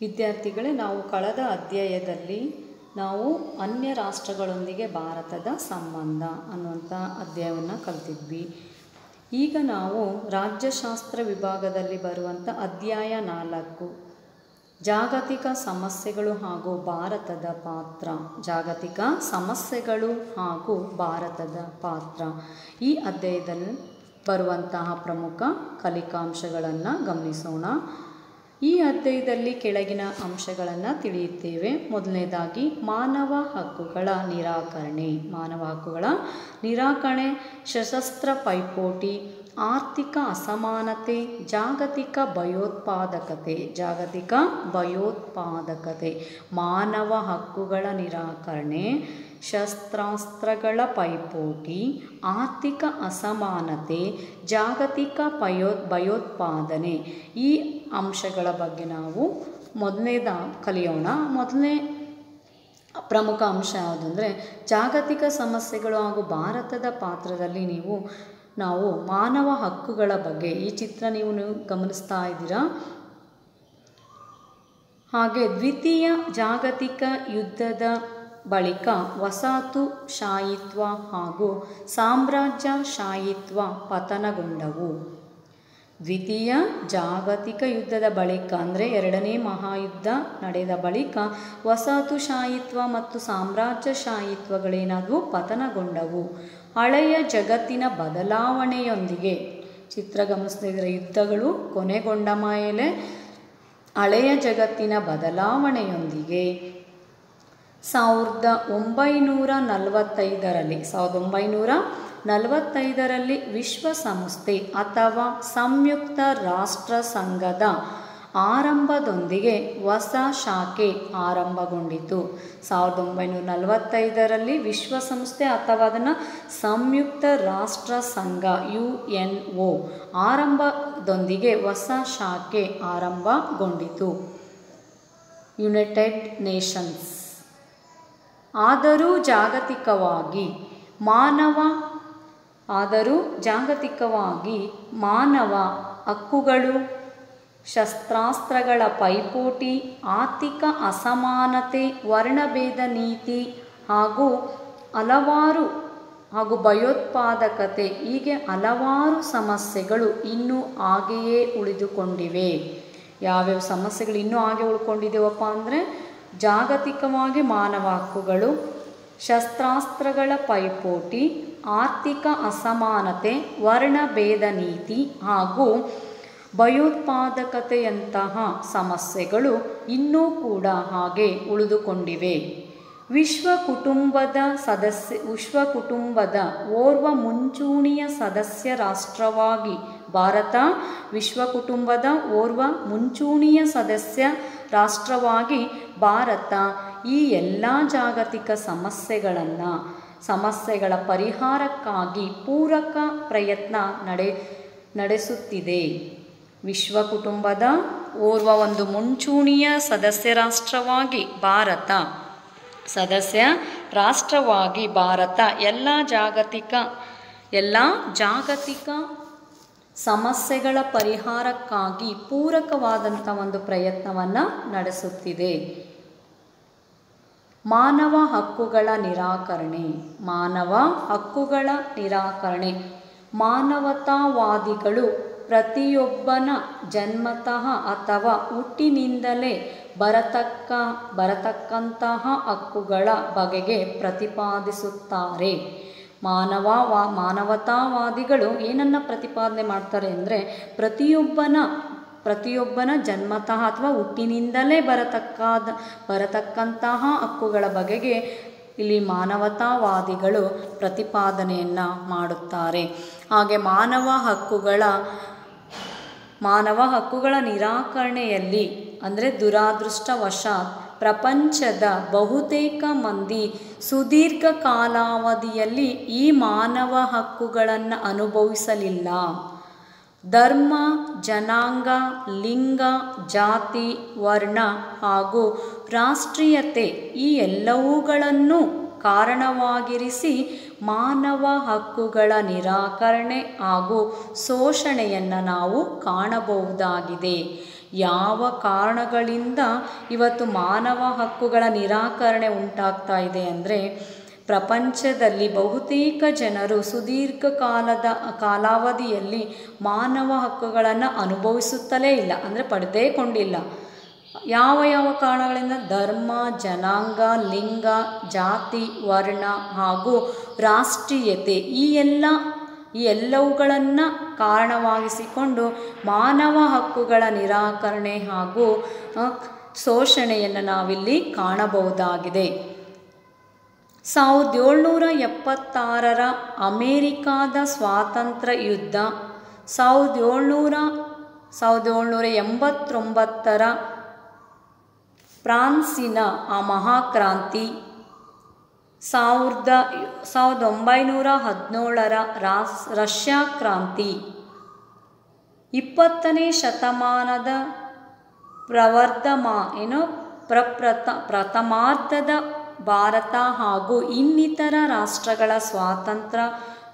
ವಿದ್ಯಾರ್ಥಿಗಳೇ, ನಾವು ಕಳೆದ ಅಧ್ಯಾಯದಲ್ಲಿ ನಾವು ಅನ್ಯ ರಾಷ್ಟ್ರಗಳೊಂದಿಗೆ ಭಾರತದ ಸಂಬಂಧ ಅನ್ನುವಂಥ ಅಧ್ಯಾಯವನ್ನು ಕಲ್ತಿದ್ವಿ. ಈಗ ನಾವು ರಾಜ್ಯಶಾಸ್ತ್ರ ವಿಭಾಗದಲ್ಲಿ ಬರುವಂಥ ಅಧ್ಯಾಯ ನಾಲ್ಕು, ಜಾಗತಿಕ ಸಮಸ್ಯೆಗಳು ಹಾಗೂ ಭಾರತದ ಪಾತ್ರ. ಜಾಗತಿಕ ಸಮಸ್ಯೆಗಳು ಹಾಗೂ ಭಾರತದ ಪಾತ್ರ. ಈ ಅಧ್ಯಾಯದಲ್ಲಿ ಬರುವಂತಹ ಪ್ರಮುಖ ಕಲಿಕಾಂಶಗಳನ್ನು ಗಮನಿಸೋಣ. ಈ ಅಧ್ಯಾಯದಲ್ಲಿ ಕೆಳಗಿನ ಅಂಶಗಳನ್ನು ತಿಳಿಯುತ್ತೇವೆ. ಮೊದಲನೇದಾಗಿ, ಮಾನವ ಹಕ್ಕುಗಳ ನಿರಾಕರಣೆ. ಮಾನವ ಹಕ್ಕುಗಳ ನಿರಾಕರಣೆ, ಸಶಸ್ತ್ರ ಪೈಪೋಟಿ, ಆರ್ಥಿಕ ಅಸಮಾನತೆ, ಜಾಗತಿಕ ಭಯೋತ್ಪಾದಕತೆ. ಜಾಗತಿಕ ಭಯೋತ್ಪಾದಕತೆ. ಮಾನವ ಹಕ್ಕುಗಳ ನಿರಾಕರಣೆ, ಶಸ್ತ್ರಾಸ್ತ್ರಗಳ ಪೈಪೋಟಿ, ಆರ್ಥಿಕ ಅಸಮಾನತೆ, ಜಾಗತಿಕ ಭಯೋ ಭಯೋತ್ಪಾದನೆ. ಈ ಅಂಶಗಳ ಬಗ್ಗೆ ನಾವು ಮೊದಲನೇದ ಕಲಿಯೋಣ. ಮೊದಲನೇ ಪ್ರಮುಖ ಅಂಶ ಯಾವುದಂದರೆ ಜಾಗತಿಕ ಸಮಸ್ಯೆಗಳು ಹಾಗೂ ಭಾರತದ ಪಾತ್ರದಲ್ಲಿ ನೀವು, ನಾವು ಮಾನವ ಹಕ್ಕುಗಳ ಬಗ್ಗೆ ಈ ಚಿತ್ರ ನೀವು ಗಮನಿಸ್ತಾ ಇದ್ದೀರಾ? ಹಾಗೆ ದ್ವಿತೀಯ ಜಾಗತಿಕ ಯುದ್ಧದ ಬಳಿಕ ವಸಾತು ಶಾಯಿತ್ವ ಹಾಗೂ ಸಾಮ್ರಾಜ್ಯ ಶಾಯಿತ್ವ ಪತನಗೊಂಡವು. ದ್ವಿತೀಯ ಜಾಗತಿಕ ಯುದ್ಧದ ಬಳಿಕ, ಅಂದರೆ ಎರಡನೇ ಮಹಾಯುದ್ಧ ನಡೆದ ಬಳಿಕ, ವಸಾತುಶಾಹಿತ್ವ ಮತ್ತು ಸಾಮ್ರಾಜ್ಯಶಾಹಿತ್ವಗಳೇನಾದವು ಪತನಗೊಂಡವು. ಹಳೆಯ ಜಗತ್ತಿನ ಬದಲಾವಣೆಯೊಂದಿಗೆ ಚಿತ್ರ ಗಮನಿಸಿದರೆ ಯುದ್ಧಗಳು ಕೊನೆಗೊಂಡ ಮೇಲೆ ಹಳೆಯ ಜಗತ್ತಿನ ಬದಲಾವಣೆಯೊಂದಿಗೆ ಸಾವಿರದ ಒಂಬೈನೂರ ನಲವತ್ತೈದರಲ್ಲಿ, ಸಾವಿರದ ಒಂಬೈನೂರ ನಲವತ್ತೈದರಲ್ಲಿ ವಿಶ್ವಸಂಸ್ಥೆ ಅಥವಾ ಸಂಯುಕ್ತ ರಾಷ್ಟ್ರ ಸಂಘದ ಆರಂಭದೊಂದಿಗೆ ಹೊಸ ಶಾಖೆ ಆರಂಭಗೊಂಡಿತು. ಸಾವಿರದ ಒಂಬೈನೂರ ನಲವತ್ತೈದರಲ್ಲಿ ವಿಶ್ವಸಂಸ್ಥೆ ಅಥವಾ ಅದನ್ನು ಸಂಯುಕ್ತ ರಾಷ್ಟ್ರ ಸಂಘ ಯು ಎನ್ ಒ ಆರಂಭದೊಂದಿಗೆ ಹೊಸ ಶಾಖೆ ಆರಂಭಗೊಂಡಿತು. United Nations. ಆದರೂ ಜಾಗತಿಕವಾಗಿ ಮಾನವ ಆದರೂ ಜಾಗತಿಕವಾಗಿ ಮಾನವ ಹಕ್ಕುಗಳು, ಶಸ್ತ್ರಾಸ್ತ್ರಗಳ ಪೈಪೋಟಿ, ಆರ್ಥಿಕ ಅಸಮಾನತೆ, ವರ್ಣಭೇದ ನೀತಿ ಹಾಗೂ ಹಲವಾರು ಹಾಗೂ ಭಯೋತ್ಪಾದಕತೆ ಹೀಗೆ ಹಲವಾರು ಸಮಸ್ಯೆಗಳು ಇನ್ನೂ ಹಾಗೆಯೇ ಉಳಿದುಕೊಂಡಿವೆ. ಯಾವ್ಯಾವ ಸಮಸ್ಯೆಗಳು ಇನ್ನೂ ಹಾಗೆ ಉಳ್ಕೊಂಡಿದ್ದೇವಪ್ಪ ಅಂದರೆ ಜಾಗತಿಕವಾಗಿ ಮಾನವ ಹಕ್ಕುಗಳು ಶಸ್ತ್ರಾಸ್ತ್ರಗಳ ಪೈಪೋಟಿ, ಆರ್ಥಿಕ ಅಸಮಾನತೆ ವರ್ಣಭೇದ ನೀತಿ ಹಾಗೂ ಭಯೋತ್ಪಾದಕತೆಯಂತಹ ಸಮಸ್ಯೆಗಳು ಇನ್ನೂ ಕೂಡ ಹಾಗೆ ಉಳಿದುಕೊಂಡಿವೆ. ವಿಶ್ವ ಕುಟುಂಬದ ಸದಸ್ಯ, ವಿಶ್ವ ಕುಟುಂಬದ ಓರ್ವ ಮುಂಚೂಣಿಯ ಸದಸ್ಯ ರಾಷ್ಟ್ರವಾಗಿ ಭಾರತ, ವಿಶ್ವ ಕುಟುಂಬದ ಓರ್ವ ಮುಂಚೂಣಿಯ ಸದಸ್ಯ ರಾಷ್ಟ್ರವಾಗಿ ಭಾರತ ಈ ಎಲ್ಲ ಜಾಗತಿಕ ಸಮಸ್ಯೆಗಳನ್ನು, ಸಮಸ್ಯೆಗಳ ಪರಿಹಾರಕ್ಕಾಗಿ ಪೂರಕ ಪ್ರಯತ್ನ ನಡೆ, ನಡೆಸುತ್ತಿದೆ. ವಿಶ್ವ ಕುಟುಂಬದ ಓರ್ವ ಒಂದು ಮುಂಚೂಣಿಯ ಸದಸ್ಯ ರಾಷ್ಟ್ರವಾಗಿ ಭಾರತ. ಸದಸ್ಯ ರಾಷ್ಟ್ರವಾಗಿ ಭಾರತ. ಎಲ್ಲ ಜಾಗತಿಕ ಎಲ್ಲ ಜಾಗತಿಕ ಸಮಸ್ಯೆಗಳ ಪರಿಹಾರಕ್ಕಾಗಿ ಪೂರಕವಾದಂಥ ಒಂದು ಪ್ರಯತ್ನವನ್ನು ನಡೆಸುತ್ತಿದೆ. ಮಾನವ ಹಕ್ಕುಗಳ ನಿರಾಕರಣೆ. ಮಾನವ ಹಕ್ಕುಗಳ ನಿರಾಕರಣೆ. ಮಾನವತಾವಾದಿಗಳು ಪ್ರತಿಯೊಬ್ಬನ ಜನ್ಮತಃ ಅಥವಾ ಹುಟ್ಟಿನಿಂದಲೇ ಬರತಕ್ಕ, ಬರತಕ್ಕಂತಹ ಹಕ್ಕುಗಳ ಬಗೆಗೆ ಪ್ರತಿಪಾದಿಸುತ್ತಾರೆ. ಮಾನವ ವಾ, ಮಾನವತಾವಾದಿಗಳು ಏನನ್ನು ಪ್ರತಿಪಾದನೆ ಮಾಡ್ತಾರೆ ಅಂದರೆ ಪ್ರತಿಯೊಬ್ಬನ ಪ್ರತಿಯೊಬ್ಬನ ಜನ್ಮತಃ ಅಥವಾ ಹುಟ್ಟಿನಿಂದಲೇ ಬರತಕ್ಕಾದ, ಬರತಕ್ಕಂತಹ ಹಕ್ಕುಗಳ ಬಗೆಗೆ ಇಲ್ಲಿ ಮಾನವತಾವಾದಿಗಳು ಪ್ರತಿಪಾದನೆಯನ್ನು ಮಾಡುತ್ತಾರೆ. ಹಾಗೆ ಮಾನವ ಹಕ್ಕುಗಳ ಮಾನವ ಹಕ್ಕುಗಳ ನಿರಾಕರಣೆಯಲ್ಲಿ ಅಂದರೆ ದುರಾದೃಷ್ಟವಶಾತ್ ಪ್ರಪಂಚದ ಬಹುತೇಕ ಮಂದಿ ಸುದೀರ್ಘ ಕಾಲಾವಧಿಯಲ್ಲಿ ಈ ಮಾನವ ಹಕ್ಕುಗಳನ್ನು ಅನುಭವಿಸಲಿಲ್ಲ. ಧರ್ಮ, ಜನಾಂಗ, ಲಿಂಗ, ಜಾತಿ, ವರ್ಣ ಹಾಗೂ ರಾಷ್ಟ್ರೀಯತೆ ಈ ಎಲ್ಲವುಗಳನ್ನು ಕಾರಣವಾಗಿರಿಸಿ ಮಾನವ ಹಕ್ಕುಗಳ ನಿರಾಕರಣೆ ಹಾಗೂ ಶೋಷಣೆಯನ್ನು ನಾವು ಕಾಣಬಹುದಾಗಿದೆ. ಯಾವ ಕಾರಣಗಳಿಂದ ಇವತ್ತು ಮಾನವ ಹಕ್ಕುಗಳ ನಿರಾಕರಣೆ ಉಂಟಾಗ್ತಾ ಇದೆ ಅಂದರೆ ಪ್ರಪಂಚದಲ್ಲಿ ಬಹುತೇಕ ಜನರು ಸುದೀರ್ಘ ಕಾಲದ, ಕಾಲಾವಧಿಯಲ್ಲಿ ಮಾನವ ಹಕ್ಕುಗಳನ್ನು ಅನುಭವಿಸುತ್ತಲೇ ಇಲ್ಲ. ಅಂದರೆ ಪಡೆದೇ ಕೊಂಡಿಲ್ಲ ಯಾವ ಯಾವ ಕಾರಣಗಳಿಂದ? ಧರ್ಮ, ಜನಾಂಗ, ಲಿಂಗ, ಜಾತಿ, ವರ್ಣ ಹಾಗೂ ರಾಷ್ಟ್ರೀಯತೆ ಈ ಎಲ್ಲ, ಈ ಎಲ್ಲವುಗಳನ್ನು ಕಾರಣವಾಗಿಸಿಕೊಂಡು ಮಾನವ ಹಕ್ಕುಗಳ ನಿರಾಕರಣೆ ಹಾಗೂ ಶೋಷಣೆಯನ್ನು ನಾವಿಲ್ಲಿ ಕಾಣಬಹುದಾಗಿದೆ. ಸಾವಿರದ ಏಳ್ನೂರ ಎಪ್ಪತ್ತಾರರ ಅಮೇರಿಕಾದ ಸ್ವಾತಂತ್ರ್ಯ ಯುದ್ಧ ಸಾವಿರದ ಏಳ್ನೂರ ಸಾವಿರದ ಏಳ್ನೂರ ಎಂಬತ್ತೊಂಬತ್ತರ ಫ್ರಾನ್ಸಿನ ಆ ಮಹಾಕ್ರಾಂತಿ, ಸಾವಿರದ ಸಾವಿರದ ಒಂಬೈನೂರ ಹದಿನೇಳರ ರಾಸ್, ರಷ್ಯಾ ಕ್ರಾಂತಿ, ಇಪ್ಪತ್ತನೇ ಶತಮಾನದ ಪ್ರವರ್ಧಮ, ಏನು ಪ್ರಪ್ರಥ, ಪ್ರಥಮಾರ್ಧದ ಭಾರತ ಹಾಗೂ ಇನ್ನಿತರ ರಾಷ್ಟ್ರಗಳ ಸ್ವಾತಂತ್ರ್ಯ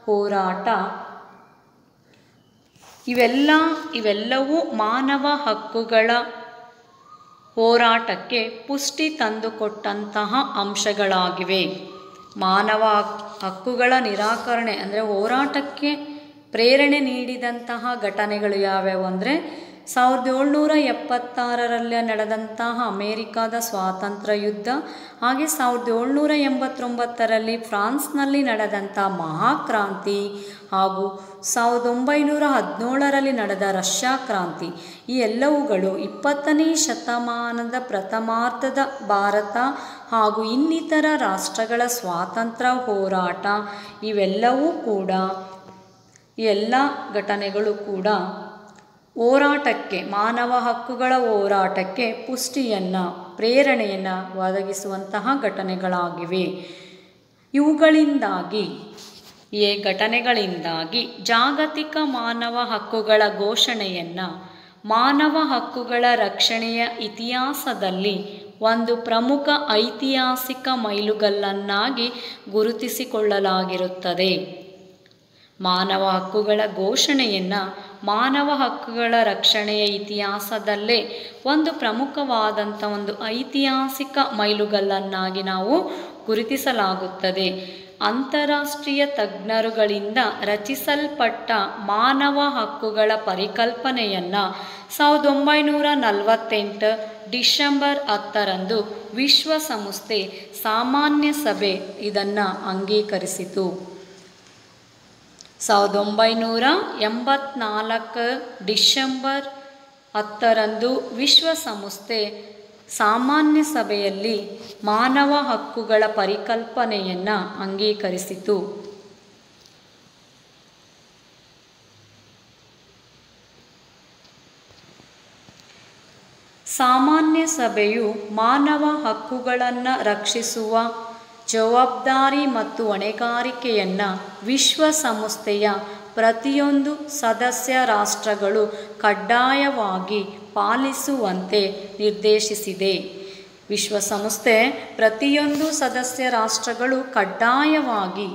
ಹೋರಾಟ. ಇವೆಲ್ಲ, ಇವೆಲ್ಲವೂ ಮಾನವ ಹಕ್ಕುಗಳ ಹೋರಾಟಕ್ಕೆ ಪುಷ್ಟಿ ತಂದುಕೊಟ್ಟಂತಹ ಅಂಶಗಳಾಗಿವೆ. ಮಾನವ ಹಕ್ಕುಗಳ ನಿರಾಕರಣೆ ಅಂದರೆ ಹೋರಾಟಕ್ಕೆ ಪ್ರೇರಣೆ ನೀಡಿದಂತಹ ಘಟನೆಗಳು ಯಾವ್ಯಾವು ಅಂದರೆ ಸಾವಿರದ ಏಳ್ನೂರ ಎಪ್ಪತ್ತಾರರಲ್ಲಿ ನಡೆದಂತಹ ಅಮೇರಿಕಾದ ಸ್ವಾತಂತ್ರ್ಯ ಯುದ್ಧ, ಹಾಗೆ ಸಾವಿರದ ಏಳ್ನೂರ ಎಂಬತ್ತೊಂಬತ್ತರಲ್ಲಿ ಫ್ರಾನ್ಸ್ನಲ್ಲಿ ನಡೆದಂಥ ಮಹಾಕ್ರಾಂತಿ ಹಾಗೂ ಸಾವಿರದ ಒಂಬೈನೂರ ಹದಿನೇಳರಲ್ಲಿ ನಡೆದ ರಷ್ಯಾ ಕ್ರಾಂತಿ, ಈ ಎಲ್ಲವುಗಳು ಇಪ್ಪತ್ತನೇ ಶತಮಾನದ ಪ್ರಥಮಾರ್ಧದ ಭಾರತ ಹಾಗೂ ಇನ್ನಿತರ ರಾಷ್ಟ್ರಗಳ ಸ್ವಾತಂತ್ರ್ಯ ಹೋರಾಟ, ಇವೆಲ್ಲವೂ ಕೂಡ, ಎಲ್ಲ ಘಟನೆಗಳು ಕೂಡ ಹೋರಾಟಕ್ಕೆ, ಮಾನವ ಹಕ್ಕುಗಳ ಹೋರಾಟಕ್ಕೆ ಪುಷ್ಟಿಯನ್ನು, ಪ್ರೇರಣೆಯನ್ನು ಒದಗಿಸುವಂತಹ ಘಟನೆಗಳಾಗಿವೆ. ಇವುಗಳಿಂದಾಗಿ, ಈ ಘಟನೆಗಳಿಂದಾಗಿ ಜಾಗತಿಕ ಮಾನವ ಹಕ್ಕುಗಳ ಘೋಷಣೆಯನ್ನು, ಮಾನವ ಹಕ್ಕುಗಳ ರಕ್ಷಣೆಯ ಇತಿಹಾಸದಲ್ಲಿ ಒಂದು ಪ್ರಮುಖ ಐತಿಹಾಸಿಕ ಮೈಲುಗಲ್ಲನ್ನಾಗಿ ಗುರುತಿಸಿಕೊಳ್ಳಲಾಗಿರುತ್ತದೆ. ಮಾನವ ಹಕ್ಕುಗಳ ಘೋಷಣೆಯನ್ನು ಮಾನವ ಹಕ್ಕುಗಳ ರಕ್ಷಣೆಯ ಇತಿಹಾಸದಲ್ಲೇ ಒಂದು ಪ್ರಮುಖವಾದಂಥ ಒಂದು ಐತಿಹಾಸಿಕ ಮೈಲುಗಲ್ಲನ್ನಾಗಿ ನಾವು ಗುರುತಿಸಲಾಗುತ್ತದೆ. ಅಂತಾರಾಷ್ಟ್ರೀಯ ತಜ್ಞರುಗಳಿಂದ ರಚಿಸಲ್ಪಟ್ಟ ಮಾನವ ಹಕ್ಕುಗಳ ಪರಿಕಲ್ಪನೆಯನ್ನು ಸಾವಿರದ ಒಂಬೈನೂರ ನಲವತ್ತೆಂಟು ಡಿಸೆಂಬರ್ ಹತ್ತರಂದು ವಿಶ್ವಸಂಸ್ಥೆ ಸಾಮಾನ್ಯ ಸಭೆ ಇದನ್ನು ಅಂಗೀಕರಿಸಿತು. ಸಾವಿರದ ಒಂಬೈನೂರ ಎಂಬತ್ನಾಲ್ಕು ಡಿಸೆಂಬರ್ ಹತ್ತರಂದು ವಿಶ್ವಸಂಸ್ಥೆ ಸಾಮಾನ್ಯ ಸಭೆಯಲ್ಲಿ ಮಾನವ ಹಕ್ಕುಗಳ ಪರಿಕಲ್ಪನೆಯನ್ನು ಅಂಗೀಕರಿಸಿತು. ಸಾಮಾನ್ಯ ಸಭೆಯು ಮಾನವ ಹಕ್ಕುಗಳನ್ನು ರಕ್ಷಿಸುವ ಜವಾಬ್ದಾರಿ ಮತ್ತು ಹೊಣೆಗಾರಿಕೆಯನ್ನು ವಿಶ್ವಸಂಸ್ಥೆಯ ಪ್ರತಿಯೊಂದು ಸದಸ್ಯ ರಾಷ್ಟ್ರಗಳು ಕಡ್ಡಾಯವಾಗಿ ಪಾಲಿಸುವಂತೆ ನಿರ್ದೇಶಿಸಿದೆ. ವಿಶ್ವಸಂಸ್ಥೆ ಪ್ರತಿಯೊಂದು ಸದಸ್ಯ ರಾಷ್ಟ್ರಗಳು ಕಡ್ಡಾಯವಾಗಿ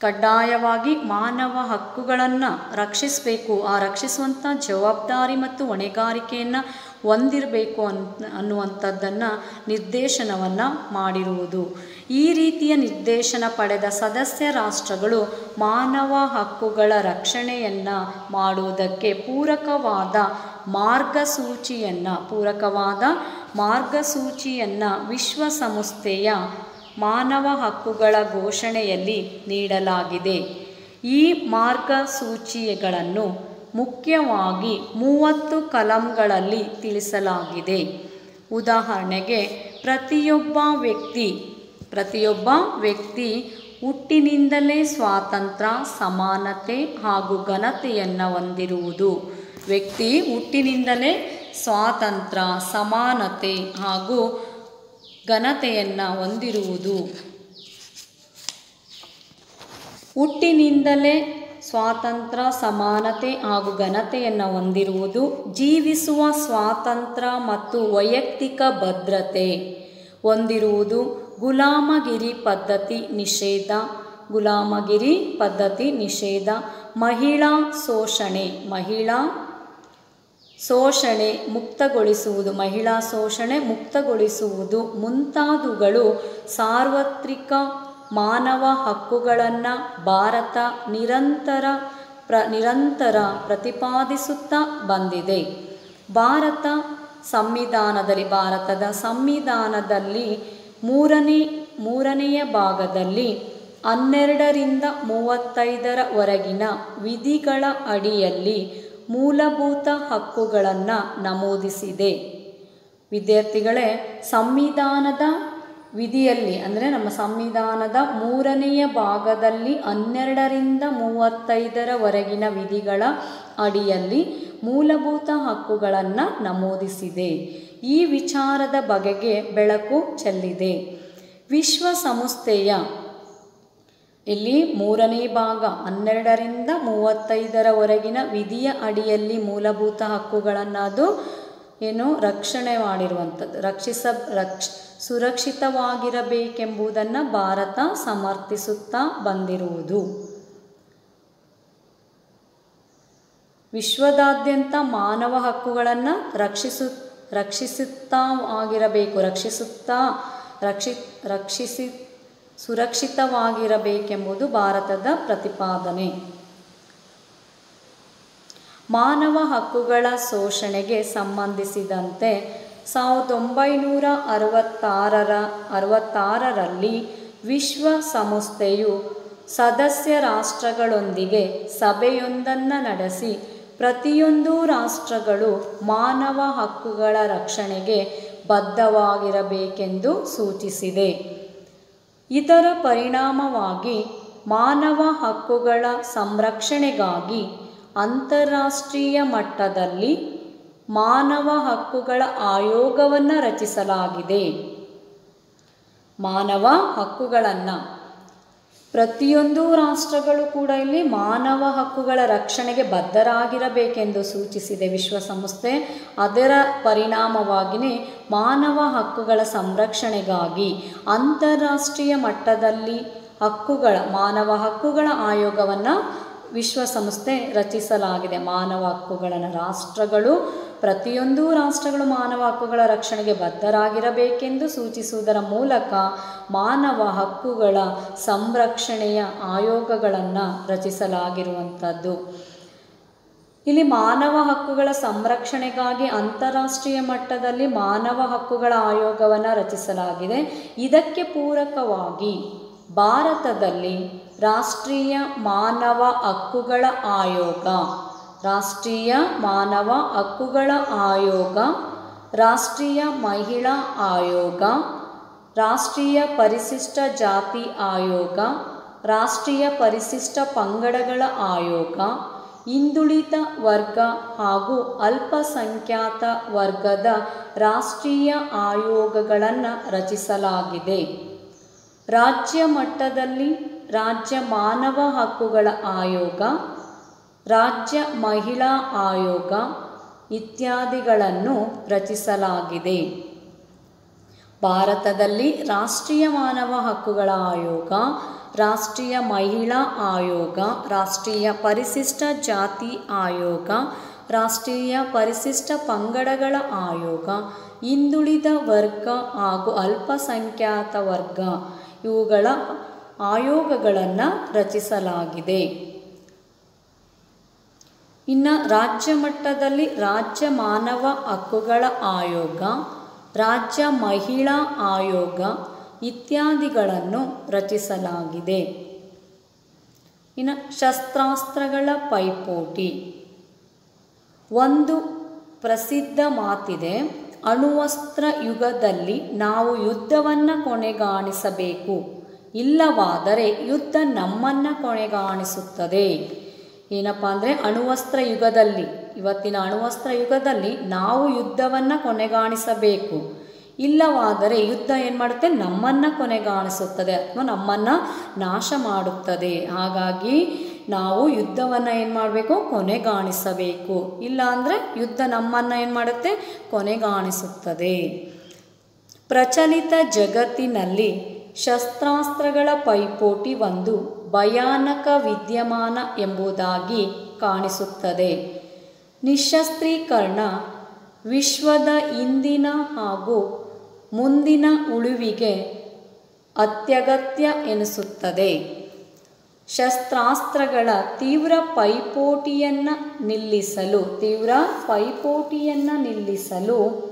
ಕಡ್ಡಾಯವಾಗಿ ಮಾನವ ಹಕ್ಕುಗಳನ್ನು ರಕ್ಷಿಸಬೇಕು, ಆ ರಕ್ಷಿಸುವಂಥ ಜವಾಬ್ದಾರಿ ಮತ್ತು ಹೊಣೆಗಾರಿಕೆಯನ್ನು ಹೊಂದಿರಬೇಕು ಅನ್, ಅನ್ನುವಂಥದ್ದನ್ನು ನಿರ್ದೇಶನವನ್ನು ಮಾಡಿರುವುದು. ಈ ರೀತಿಯ ನಿರ್ದೇಶನ ಪಡೆದ ಸದಸ್ಯ ರಾಷ್ಟ್ರಗಳು ಮಾನವ ಹಕ್ಕುಗಳ ರಕ್ಷಣೆಯನ್ನು ಮಾಡುವುದಕ್ಕೆ ಪೂರಕವಾದ ಮಾರ್ಗಸೂಚಿಯನ್ನು ಪೂರಕವಾದ ಮಾರ್ಗಸೂಚಿಯನ್ನು ವಿಶ್ವಸಂಸ್ಥೆಯ ಮಾನವ ಹಕ್ಕುಗಳ ಘೋಷಣೆಯಲ್ಲಿ ನೀಡಲಾಗಿದೆ. ಈ ಮಾರ್ಗಸೂಚಿಗಳನ್ನು ಮುಖ್ಯವಾಗಿ ಮೂವತ್ತು ಕಲಂಗಳಲ್ಲಿ ತಿಳಿಸಲಾಗಿದೆ. ಉದಾಹರಣೆಗೆ, ಪ್ರತಿಯೊಬ್ಬ ವ್ಯಕ್ತಿ ಪ್ರತಿಯೊಬ್ಬ ವ್ಯಕ್ತಿ ಹುಟ್ಟಿನಿಂದಲೇ ಸ್ವಾತಂತ್ರ್ಯ ಸಮಾನತೆ ಹಾಗೂ ಘನತೆಯನ್ನು ಹೊಂದಿರುವುದು. ವ್ಯಕ್ತಿ ಹುಟ್ಟಿನಿಂದಲೇ ಸ್ವಾತಂತ್ರ್ಯ ಸಮಾನತೆ ಹಾಗೂ ಘನತೆಯನ್ನು ಹೊಂದಿರುವುದು. ಹುಟ್ಟಿನಿಂದಲೇ ಸ್ವಾತಂತ್ರ್ಯ, ಸಮಾನತೆ ಹಾಗೂ ಘನತೆಯನ್ನು ಹೊಂದಿರುವುದು ಜೀವಿಸುವ ಸ್ವಾತಂತ್ರ್ಯ ಮತ್ತು ವೈಯಕ್ತಿಕ ಭದ್ರತೆ. ಹೊಂದಿರುವುದು ಗುಲಾಮಗಿರಿ ಪದ್ಧತಿ ನಿಷೇಧ, ಗುಲಾಮಗಿರಿ ಪದ್ಧತಿ ನಿಷೇಧ, ಮಹಿಳಾ ಶೋಷಣೆ ಮಹಿಳಾ ಶೋಷಣೆ ಮುಕ್ತಗೊಳಿಸುವುದು, ಮಹಿಳಾ ಶೋಷಣೆ ಮುಕ್ತಗೊಳಿಸುವುದು ಮುಂತಾದವುಗಳು ಸಾರ್ವತ್ರಿಕ ಮಾನವ ಹಕ್ಕುಗಳನ್ನು ಭಾರತ ನಿರಂತರ ಪ್ರ, ನಿರಂತರ ಪ್ರತಿಪಾದಿಸುತ್ತಾ ಬಂದಿದೆ. ಭಾರತ ಸಂವಿಧಾನದಲ್ಲಿ, ಭಾರತದ ಸಂವಿಧಾನದಲ್ಲಿ ಮೂರನೇ, ಮೂರನೆಯ ಭಾಗದಲ್ಲಿ ಹನ್ನೆರಡರಿಂದ ಮೂವತ್ತೈದರವರೆಗಿನ ವಿಧಿಗಳ ಅಡಿಯಲ್ಲಿ ಮೂಲಭೂತ ಹಕ್ಕುಗಳನ್ನು ನಮೂದಿಸಿದೆ. ವಿದ್ಯಾರ್ಥಿಗಳೇ, ಸಂವಿಧಾನದ ವಿಧಿಯಲ್ಲಿ, ಅಂದರೆ ನಮ್ಮ ಸಂವಿಧಾನದ ಮೂರನೆಯ ಭಾಗದಲ್ಲಿ ಹನ್ನೆರಡರಿಂದ ಮೂವತ್ತೈದರವರೆಗಿನ ವಿಧಿಗಳ ಅಡಿಯಲ್ಲಿ ಮೂಲಭೂತ ಹಕ್ಕುಗಳನ್ನು ನಮೂದಿಸಿದೆ. ಈ ವಿಚಾರದ ಬಗೆಗೆ ಬೆಳಕು ಚೆಲ್ಲಿದೆ. ವಿಶ್ವಸಂಸ್ಥೆಯ ಇಲ್ಲಿ ಮೂರನೇ ಭಾಗ, ಹನ್ನೆರಡರಿಂದ ಮೂವತ್ತೈದರವರೆಗಿನ ವಿಧಿಯ ಅಡಿಯಲ್ಲಿ ಮೂಲಭೂತ ಹಕ್ಕುಗಳನ್ನು ಅದು ಏನು ರಕ್ಷಣೆ ಮಾಡಿರುವಂಥದ್ದು, ರಕ್ಷಿಸ, ರಕ್ಷ ಸುರಕ್ಷಿತವಾಗಿರಬೇಕೆಂಬುದನ್ನು ಭಾರತ ಸಮರ್ಥಿಸುತ್ತಾ ಬಂದಿರುವುದು. ವಿಶ್ವದಾದ್ಯಂತ ಮಾನವ ಹಕ್ಕುಗಳನ್ನು ರಕ್ಷಿಸು, ರಕ್ಷಿಸುತ್ತಾ ಆಗಿರಬೇಕು, ರಕ್ಷಿಸುತ್ತಾ, ರಕ್ಷಿ, ರಕ್ಷಿಸಿ, ಸುರಕ್ಷಿತವಾಗಿರಬೇಕೆಂಬುದು ಭಾರತದ ಪ್ರತಿಪಾದನೆ. ಮಾನವ ಹಕ್ಕುಗಳ ಶೋಷಣೆಗೆ ಸಂಬಂಧಿಸಿದಂತೆ ಸಾವಿರದ ಒಂಬೈನೂರ ಅರವತ್ತಾರರ, ಅರವತ್ತಾರರಲ್ಲಿ ವಿಶ್ವಸಂಸ್ಥೆಯು ಸದಸ್ಯ ರಾಷ್ಟ್ರಗಳೊಂದಿಗೆ ಸಭೆಯೊಂದನ್ನು ನಡೆಸಿ, ಪ್ರತಿಯೊಂದು ರಾಷ್ಟ್ರಗಳು ಮಾನವ ಹಕ್ಕುಗಳ ರಕ್ಷಣೆಗೆ ಬದ್ಧವಾಗಿರಬೇಕೆಂದು ಸೂಚಿಸಿದೆ. ಇದರ ಪರಿಣಾಮವಾಗಿ ಮಾನವ ಹಕ್ಕುಗಳ ಸಂರಕ್ಷಣೆಗಾಗಿ ಅಂತಾರಾಷ್ಟ್ರೀಯ ಮಟ್ಟದಲ್ಲಿ ಮಾನವ ಹಕ್ಕುಗಳ ಆಯೋಗವನ್ನು ರಚಿಸಲಾಗಿದೆ. ಮಾನವ ಹಕ್ಕುಗಳನ್ನು ಪ್ರತಿಯೊಂದು ರಾಷ್ಟ್ರಗಳು ಕೂಡ ಇಲ್ಲಿ ಮಾನವ ಹಕ್ಕುಗಳ ರಕ್ಷಣೆಗೆ ಬದ್ಧರಾಗಿರಬೇಕೆಂದು ಸೂಚಿಸಿದೆ ವಿಶ್ವಸಂಸ್ಥೆ. ಅದರ ಪರಿಣಾಮವಾಗಿಯೇ ಮಾನವ ಹಕ್ಕುಗಳ ಸಂರಕ್ಷಣೆಗಾಗಿ ಅಂತಾರಾಷ್ಟ್ರೀಯ ಮಟ್ಟದಲ್ಲಿ ಹಕ್ಕುಗಳ, ಮಾನವ ಹಕ್ಕುಗಳ ಆಯೋಗವನ್ನು ವಿಶ್ವಸಂಸ್ಥೆ ರಚಿಸಲಾಗಿದೆ. ಮಾನವ ಹಕ್ಕುಗಳನ್ನು ರಾಷ್ಟ್ರಗಳು ಪ್ರತಿಯೊಂದು ರಾಷ್ಟ್ರಗಳು ಮಾನವ ಹಕ್ಕುಗಳ ರಕ್ಷಣೆಗೆ ಬದ್ಧರಾಗಿರಬೇಕೆಂದು ಸೂಚಿಸುವುದರ ಮೂಲಕ ಮಾನವ ಹಕ್ಕುಗಳ ಸಂರಕ್ಷಣೆಯ ಆಯೋಗಗಳನ್ನು ರಚಿಸಲಾಗಿರುವಂಥದ್ದು. ಇಲ್ಲಿ ಮಾನವ ಹಕ್ಕುಗಳ ಸಂರಕ್ಷಣೆಗಾಗಿ ಅಂತಾರಾಷ್ಟ್ರೀಯ ಮಟ್ಟದಲ್ಲಿ ಮಾನವ ಹಕ್ಕುಗಳ ಆಯೋಗವನ್ನು ರಚಿಸಲಾಗಿದೆ. ಇದಕ್ಕೆ ಪೂರಕವಾಗಿ ಭಾರತದಲ್ಲಿ ರಾಷ್ಟ್ರೀಯ ಮಾನವ ಹಕ್ಕುಗಳ ಆಯೋಗ ರಾಷ್ಟ್ರೀಯ ಮಾನವ ಹಕ್ಕುಗಳ ಆಯೋಗ, ರಾಷ್ಟ್ರೀಯ ಮಹಿಳಾ ಆಯೋಗ, ರಾಷ್ಟ್ರೀಯ ಪರಿಶಿಷ್ಟ ಜಾತಿ ಆಯೋಗ, ರಾಷ್ಟ್ರೀಯ ಪರಿಶಿಷ್ಟ ಪಂಗಡಗಳ ಆಯೋಗ, ಹಿಂದುಳಿದ ವರ್ಗ ಹಾಗೂ ಅಲ್ಪಸಂಖ್ಯಾತ ವರ್ಗದ ರಾಷ್ಟ್ರೀಯ ಆಯೋಗಗಳನ್ನು ರಚಿಸಲಾಗಿದೆ. ರಾಜ್ಯ ಮಟ್ಟದಲ್ಲಿ ರಾಜ್ಯ ಮಾನವ ಹಕ್ಕುಗಳ ಆಯೋಗ ರಾಜ್ಯ ಮಹಿಳಾ ಆಯೋಗ ಇತ್ಯಾದಿಗಳನ್ನು ರಚಿಸಲಾಗಿದೆ. ಭಾರತದಲ್ಲಿ ರಾಷ್ಟ್ರೀಯ ಮಾನವ ಹಕ್ಕುಗಳ ಆಯೋಗ, ರಾಷ್ಟ್ರೀಯ ಮಹಿಳಾ ಆಯೋಗ, ರಾಷ್ಟ್ರೀಯ ಪರಿಶಿಷ್ಟ ಜಾತಿ ಆಯೋಗ, ರಾಷ್ಟ್ರೀಯ ಪರಿಶಿಷ್ಟ ಪಂಗಡಗಳ ಆಯೋಗ, ಹಿಂದುಳಿದ ವರ್ಗ ಹಾಗೂ ಅಲ್ಪಸಂಖ್ಯಾತ ವರ್ಗ ಇವುಗಳ ಆಯೋಗಗಳನ್ನು ರಚಿಸಲಾಗಿದೆ. ಇನ್ನು ರಾಜ್ಯ ಮಟ್ಟದಲ್ಲಿ ರಾಜ್ಯ ಮಾನವ ಹಕ್ಕುಗಳ ಆಯೋಗ, ರಾಜ್ಯ ಮಹಿಳಾ ಆಯೋಗ ಇತ್ಯಾದಿಗಳನ್ನು ರಚಿಸಲಾಗಿದೆ. ಇನ್ನು ಶಸ್ತ್ರಾಸ್ತ್ರಗಳ ಪೈಪೋಟಿ. ಒಂದು ಪ್ರಸಿದ್ಧ ಮಾತಿದೆ, ಅಣುವಸ್ತ್ರ ಯುಗದಲ್ಲಿ ನಾವು ಯುದ್ಧವನ್ನು ಕೊನೆಗಾಣಿಸಬೇಕು. ಇಲ್ಲವಾದರೆ ಯುದ್ಧ ನಮ್ಮನ್ನು ಕೊನೆಗಾಣಿಸುತ್ತದೆ. ಏನಪ್ಪ ಅಂದರೆ ಅಣುವಸ್ತ್ರ ಯುಗದಲ್ಲಿ ಇವತ್ತಿನ ಅಣುವಸ್ತ್ರ ಯುಗದಲ್ಲಿ ನಾವು ಯುದ್ಧವನ್ನು ಕೊನೆಗಾಣಿಸಬೇಕು. ಇಲ್ಲವಾದರೆ ಯುದ್ಧ ಏನು ಮಾಡುತ್ತೆ? ನಮ್ಮನ್ನು ಕೊನೆಗಾಣಿಸುತ್ತದೆ ಅಥವಾ ನಮ್ಮನ್ನು ನಾಶ ಮಾಡುತ್ತದೆ. ಹಾಗಾಗಿ ನಾವು ಯುದ್ಧವನ್ನು ಏನು ಮಾಡಬೇಕು? ಕೊನೆಗಾಣಿಸಬೇಕು. ಇಲ್ಲ ಅಂದರೆ ಯುದ್ಧ ನಮ್ಮನ್ನು ಏನು ಮಾಡುತ್ತೆ? ಕೊನೆಗಾಣಿಸುತ್ತದೆ. ಪ್ರಚಲಿತ ಜಗತ್ತಿನಲ್ಲಿ ಶಸ್ತ್ರಾಸ್ತ್ರಗಳ ಪೈಪೋಟಿ ಒಂದು ಭಯಾನಕ ವಿದ್ಯಮಾನ ಎಂಬುದಾಗಿ ಕಾಣಿಸುತ್ತದೆ. ನಿಶಸ್ತ್ರೀಕರಣ ವಿಶ್ವದ ಇಂದಿನ ಹಾಗೂ ಮುಂದಿನ ಉಳುವಿಗೆ ಅತ್ಯಗತ್ಯ ಎನಿಸುತ್ತದೆ. ಶಸ್ತ್ರಾಸ್ತ್ರಗಳ ತೀವ್ರ ಪೈಪೋಟಿಯನ್ನು ನಿಲ್ಲಿಸಲು, ತೀವ್ರ ಪೈಪೋಟಿಯನ್ನು ನಿಲ್ಲಿಸಲು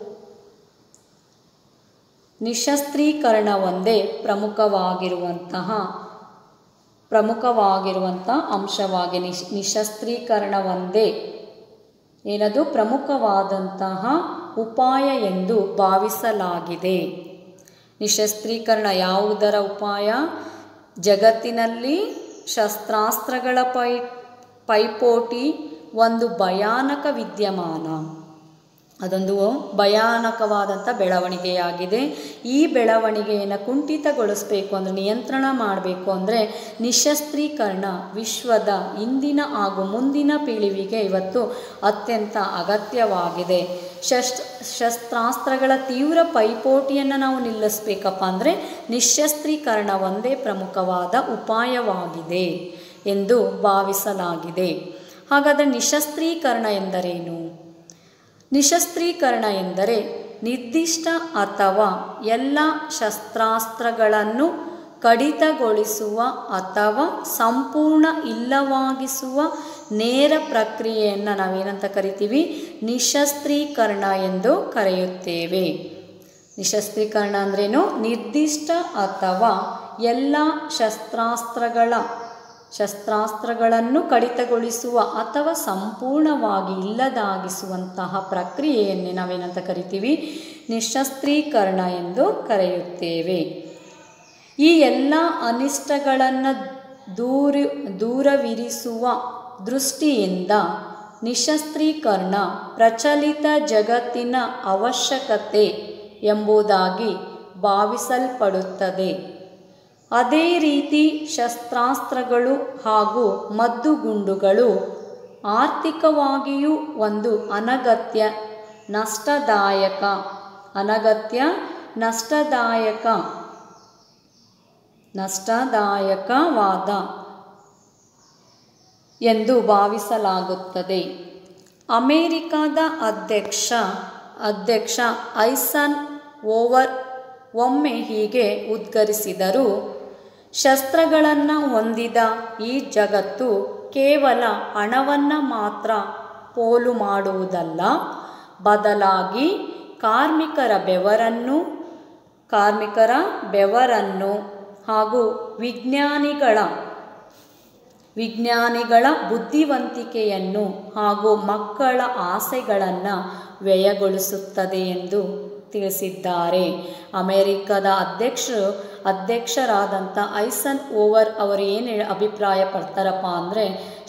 ನಿಶಸ್ತ್ರೀಕರಣವೊಂದೇ ಪ್ರಮುಖವಾಗಿರುವಂತಹ ಪ್ರಮುಖವಾಗಿರುವಂಥ ಅಂಶವಾಗಿ ನಿಶ್ ನಿಶಸ್ತ್ರೀಕರಣ ಒಂದೇ ಏನದು? ಪ್ರಮುಖವಾದಂತಹ ಉಪಾಯ ಎಂದು ಭಾವಿಸಲಾಗಿದೆ. ನಿಶಸ್ತ್ರೀಕರಣ ಯಾವುದರ ಉಪಾಯ? ಜಗತ್ತಿನಲ್ಲಿ ಶಸ್ತ್ರಾಸ್ತ್ರಗಳ ಪೈ, ಪೈಪೋಟಿ ಒಂದು ಭಯಾನಕ ವಿದ್ಯಮಾನ. ಅದೊಂದು ಭಯಾನಕವಾದಂಥ ಬೆಳವಣಿಗೆಯಾಗಿದೆ. ಈ ಬೆಳವಣಿಗೆಯನ್ನು ಕುಂಠಿತಗೊಳಿಸಬೇಕು ಅಂದರೆ, ನಿಯಂತ್ರಣ ಮಾಡಬೇಕು ಅಂದರೆ, ನಿಶಸ್ತ್ರೀಕರಣ ವಿಶ್ವದ ಇಂದಿನ ಹಾಗೂ ಮುಂದಿನ ಪೀಳಿಗೆಗೆ ಇವತ್ತು ಅತ್ಯಂತ ಅಗತ್ಯವಾಗಿದೆ. ಶಸ್ತ್ರ ಶಸ್ತ್ರಾಸ್ತ್ರಗಳ ತೀವ್ರ ಪೈಪೋಟಿಯನ್ನು ನಾವು ನಿಲ್ಲಿಸಬೇಕಪ್ಪ ಅಂದರೆ, ನಿಶಸ್ತ್ರೀಕರಣ ಒಂದೇ ಪ್ರಮುಖವಾದ ಉಪಾಯವಾಗಿದೆ ಎಂದು ಭಾವಿಸಲಾಗಿದೆ. ಹಾಗಾದರೆ ನಿಶಸ್ತ್ರೀಕರಣ ಎಂದರೇನು? ನಿಶಸ್ತ್ರೀಕರಣ ಎಂದರೆ ನಿರ್ದಿಷ್ಟ ಅಥವಾ ಎಲ್ಲ ಶಸ್ತ್ರಾಸ್ತ್ರಗಳನ್ನು ಕಡಿತಗೊಳಿಸುವ ಅಥವಾ ಸಂಪೂರ್ಣ ಇಲ್ಲವಾಗಿಸುವ ನೇರ ಪ್ರಕ್ರಿಯೆಯನ್ನು ನಾವೇನಂತ ಕರಿತೀವಿ? ನಿಶಸ್ತ್ರೀಕರಣ ಎಂದು ಕರೆಯುತ್ತೇವೆ. ನಿಶಸ್ತ್ರೀಕರಣ ಅಂದ್ರೇನು? ನಿರ್ದಿಷ್ಟ ಅಥವಾ ಎಲ್ಲ ಶಸ್ತ್ರಾಸ್ತ್ರಗಳ ಶಸ್ತ್ರಾಸ್ತ್ರಗಳನ್ನು ಕಡಿತಗೊಳಿಸುವ ಅಥವಾ ಸಂಪೂರ್ಣವಾಗಿ ಇಲ್ಲದಾಗಿಸುವಂತಹ ಪ್ರಕ್ರಿಯೆಯನ್ನೇ ನಾವೇನಂತ ಕರಿತೀವಿ? ನಿಶಸ್ತ್ರೀಕರಣ ಎಂದು ಕರೆಯುತ್ತೇವೆ. ಈ ಎಲ್ಲ ಅನಿಷ್ಟಗಳನ್ನು ದೂರ, ದೂರವಿರಿಸುವ ದೃಷ್ಟಿಯಿಂದ ನಿಶಸ್ತ್ರೀಕರಣ ಪ್ರಚಲಿತ ಜಗತ್ತಿನ ಅವಶ್ಯಕತೆ ಎಂಬುದಾಗಿ ಭಾವಿಸಲ್ಪಡುತ್ತದೆ. ಅದೇ ರೀತಿ ಶಸ್ತ್ರಾಸ್ತ್ರಗಳು ಹಾಗೂ ಮದ್ದುಗುಂಡುಗಳು ಆರ್ಥಿಕವಾಗಿಯೂ ಒಂದು ಅನಗತ್ಯ, ನಷ್ಟದಾಯಕ. ಅನಗತ್ಯ, ನಷ್ಟದಾಯಕ. ನಷ್ಟದಾಯಕವಾದ ಎಂದು ಭಾವಿಸಲಾಗುತ್ತದೆ. ಅಮೇರಿಕಾದ ಅಧ್ಯಕ್ಷ ಅಧ್ಯಕ್ಷ ಐಸನ್ ಓವರ್ ಒಮ್ಮೆ ಹೀಗೆ ಉದ್ಗರಿಸಿದರು ಶಸ್ತ್ರಗಳನ್ನು ಹೊಂದಿದ ಈ ಜಗತ್ತು ಕೇವಲ ಹಣವನ್ನು ಮಾತ್ರ ಪೋಲು ಮಾಡುವುದಲ್ಲ. ಬದಲಾಗಿ ಕಾರ್ಮಿಕರ ಬೆವರನ್ನು ಕಾರ್ಮಿಕರ ಬೆವರನ್ನು ಹಾಗೂ ವಿಜ್ಞಾನಿಗಳ ವಿಜ್ಞಾನಿಗಳ ಬುದ್ಧಿವಂತಿಕೆಯನ್ನು ಹಾಗೂ ಮಕ್ಕಳ ಆಸೆಗಳನ್ನು ವ್ಯಯಗೊಳಿಸುತ್ತದೆ ಎಂದು ತಿಳಿಸಿದ್ದಾರೆ. ಅಮೆರಿಕದ ಅಧ್ಯಕ್ಷರು ಅಧ್ಯಕ್ಷರಾದಂಥ ಐಸನ್ ಓವರ್ ಅವರು ಏನು ಅಭಿಪ್ರಾಯ ಪಡ್ತಾರಪ್ಪ ಅಂದರೆ,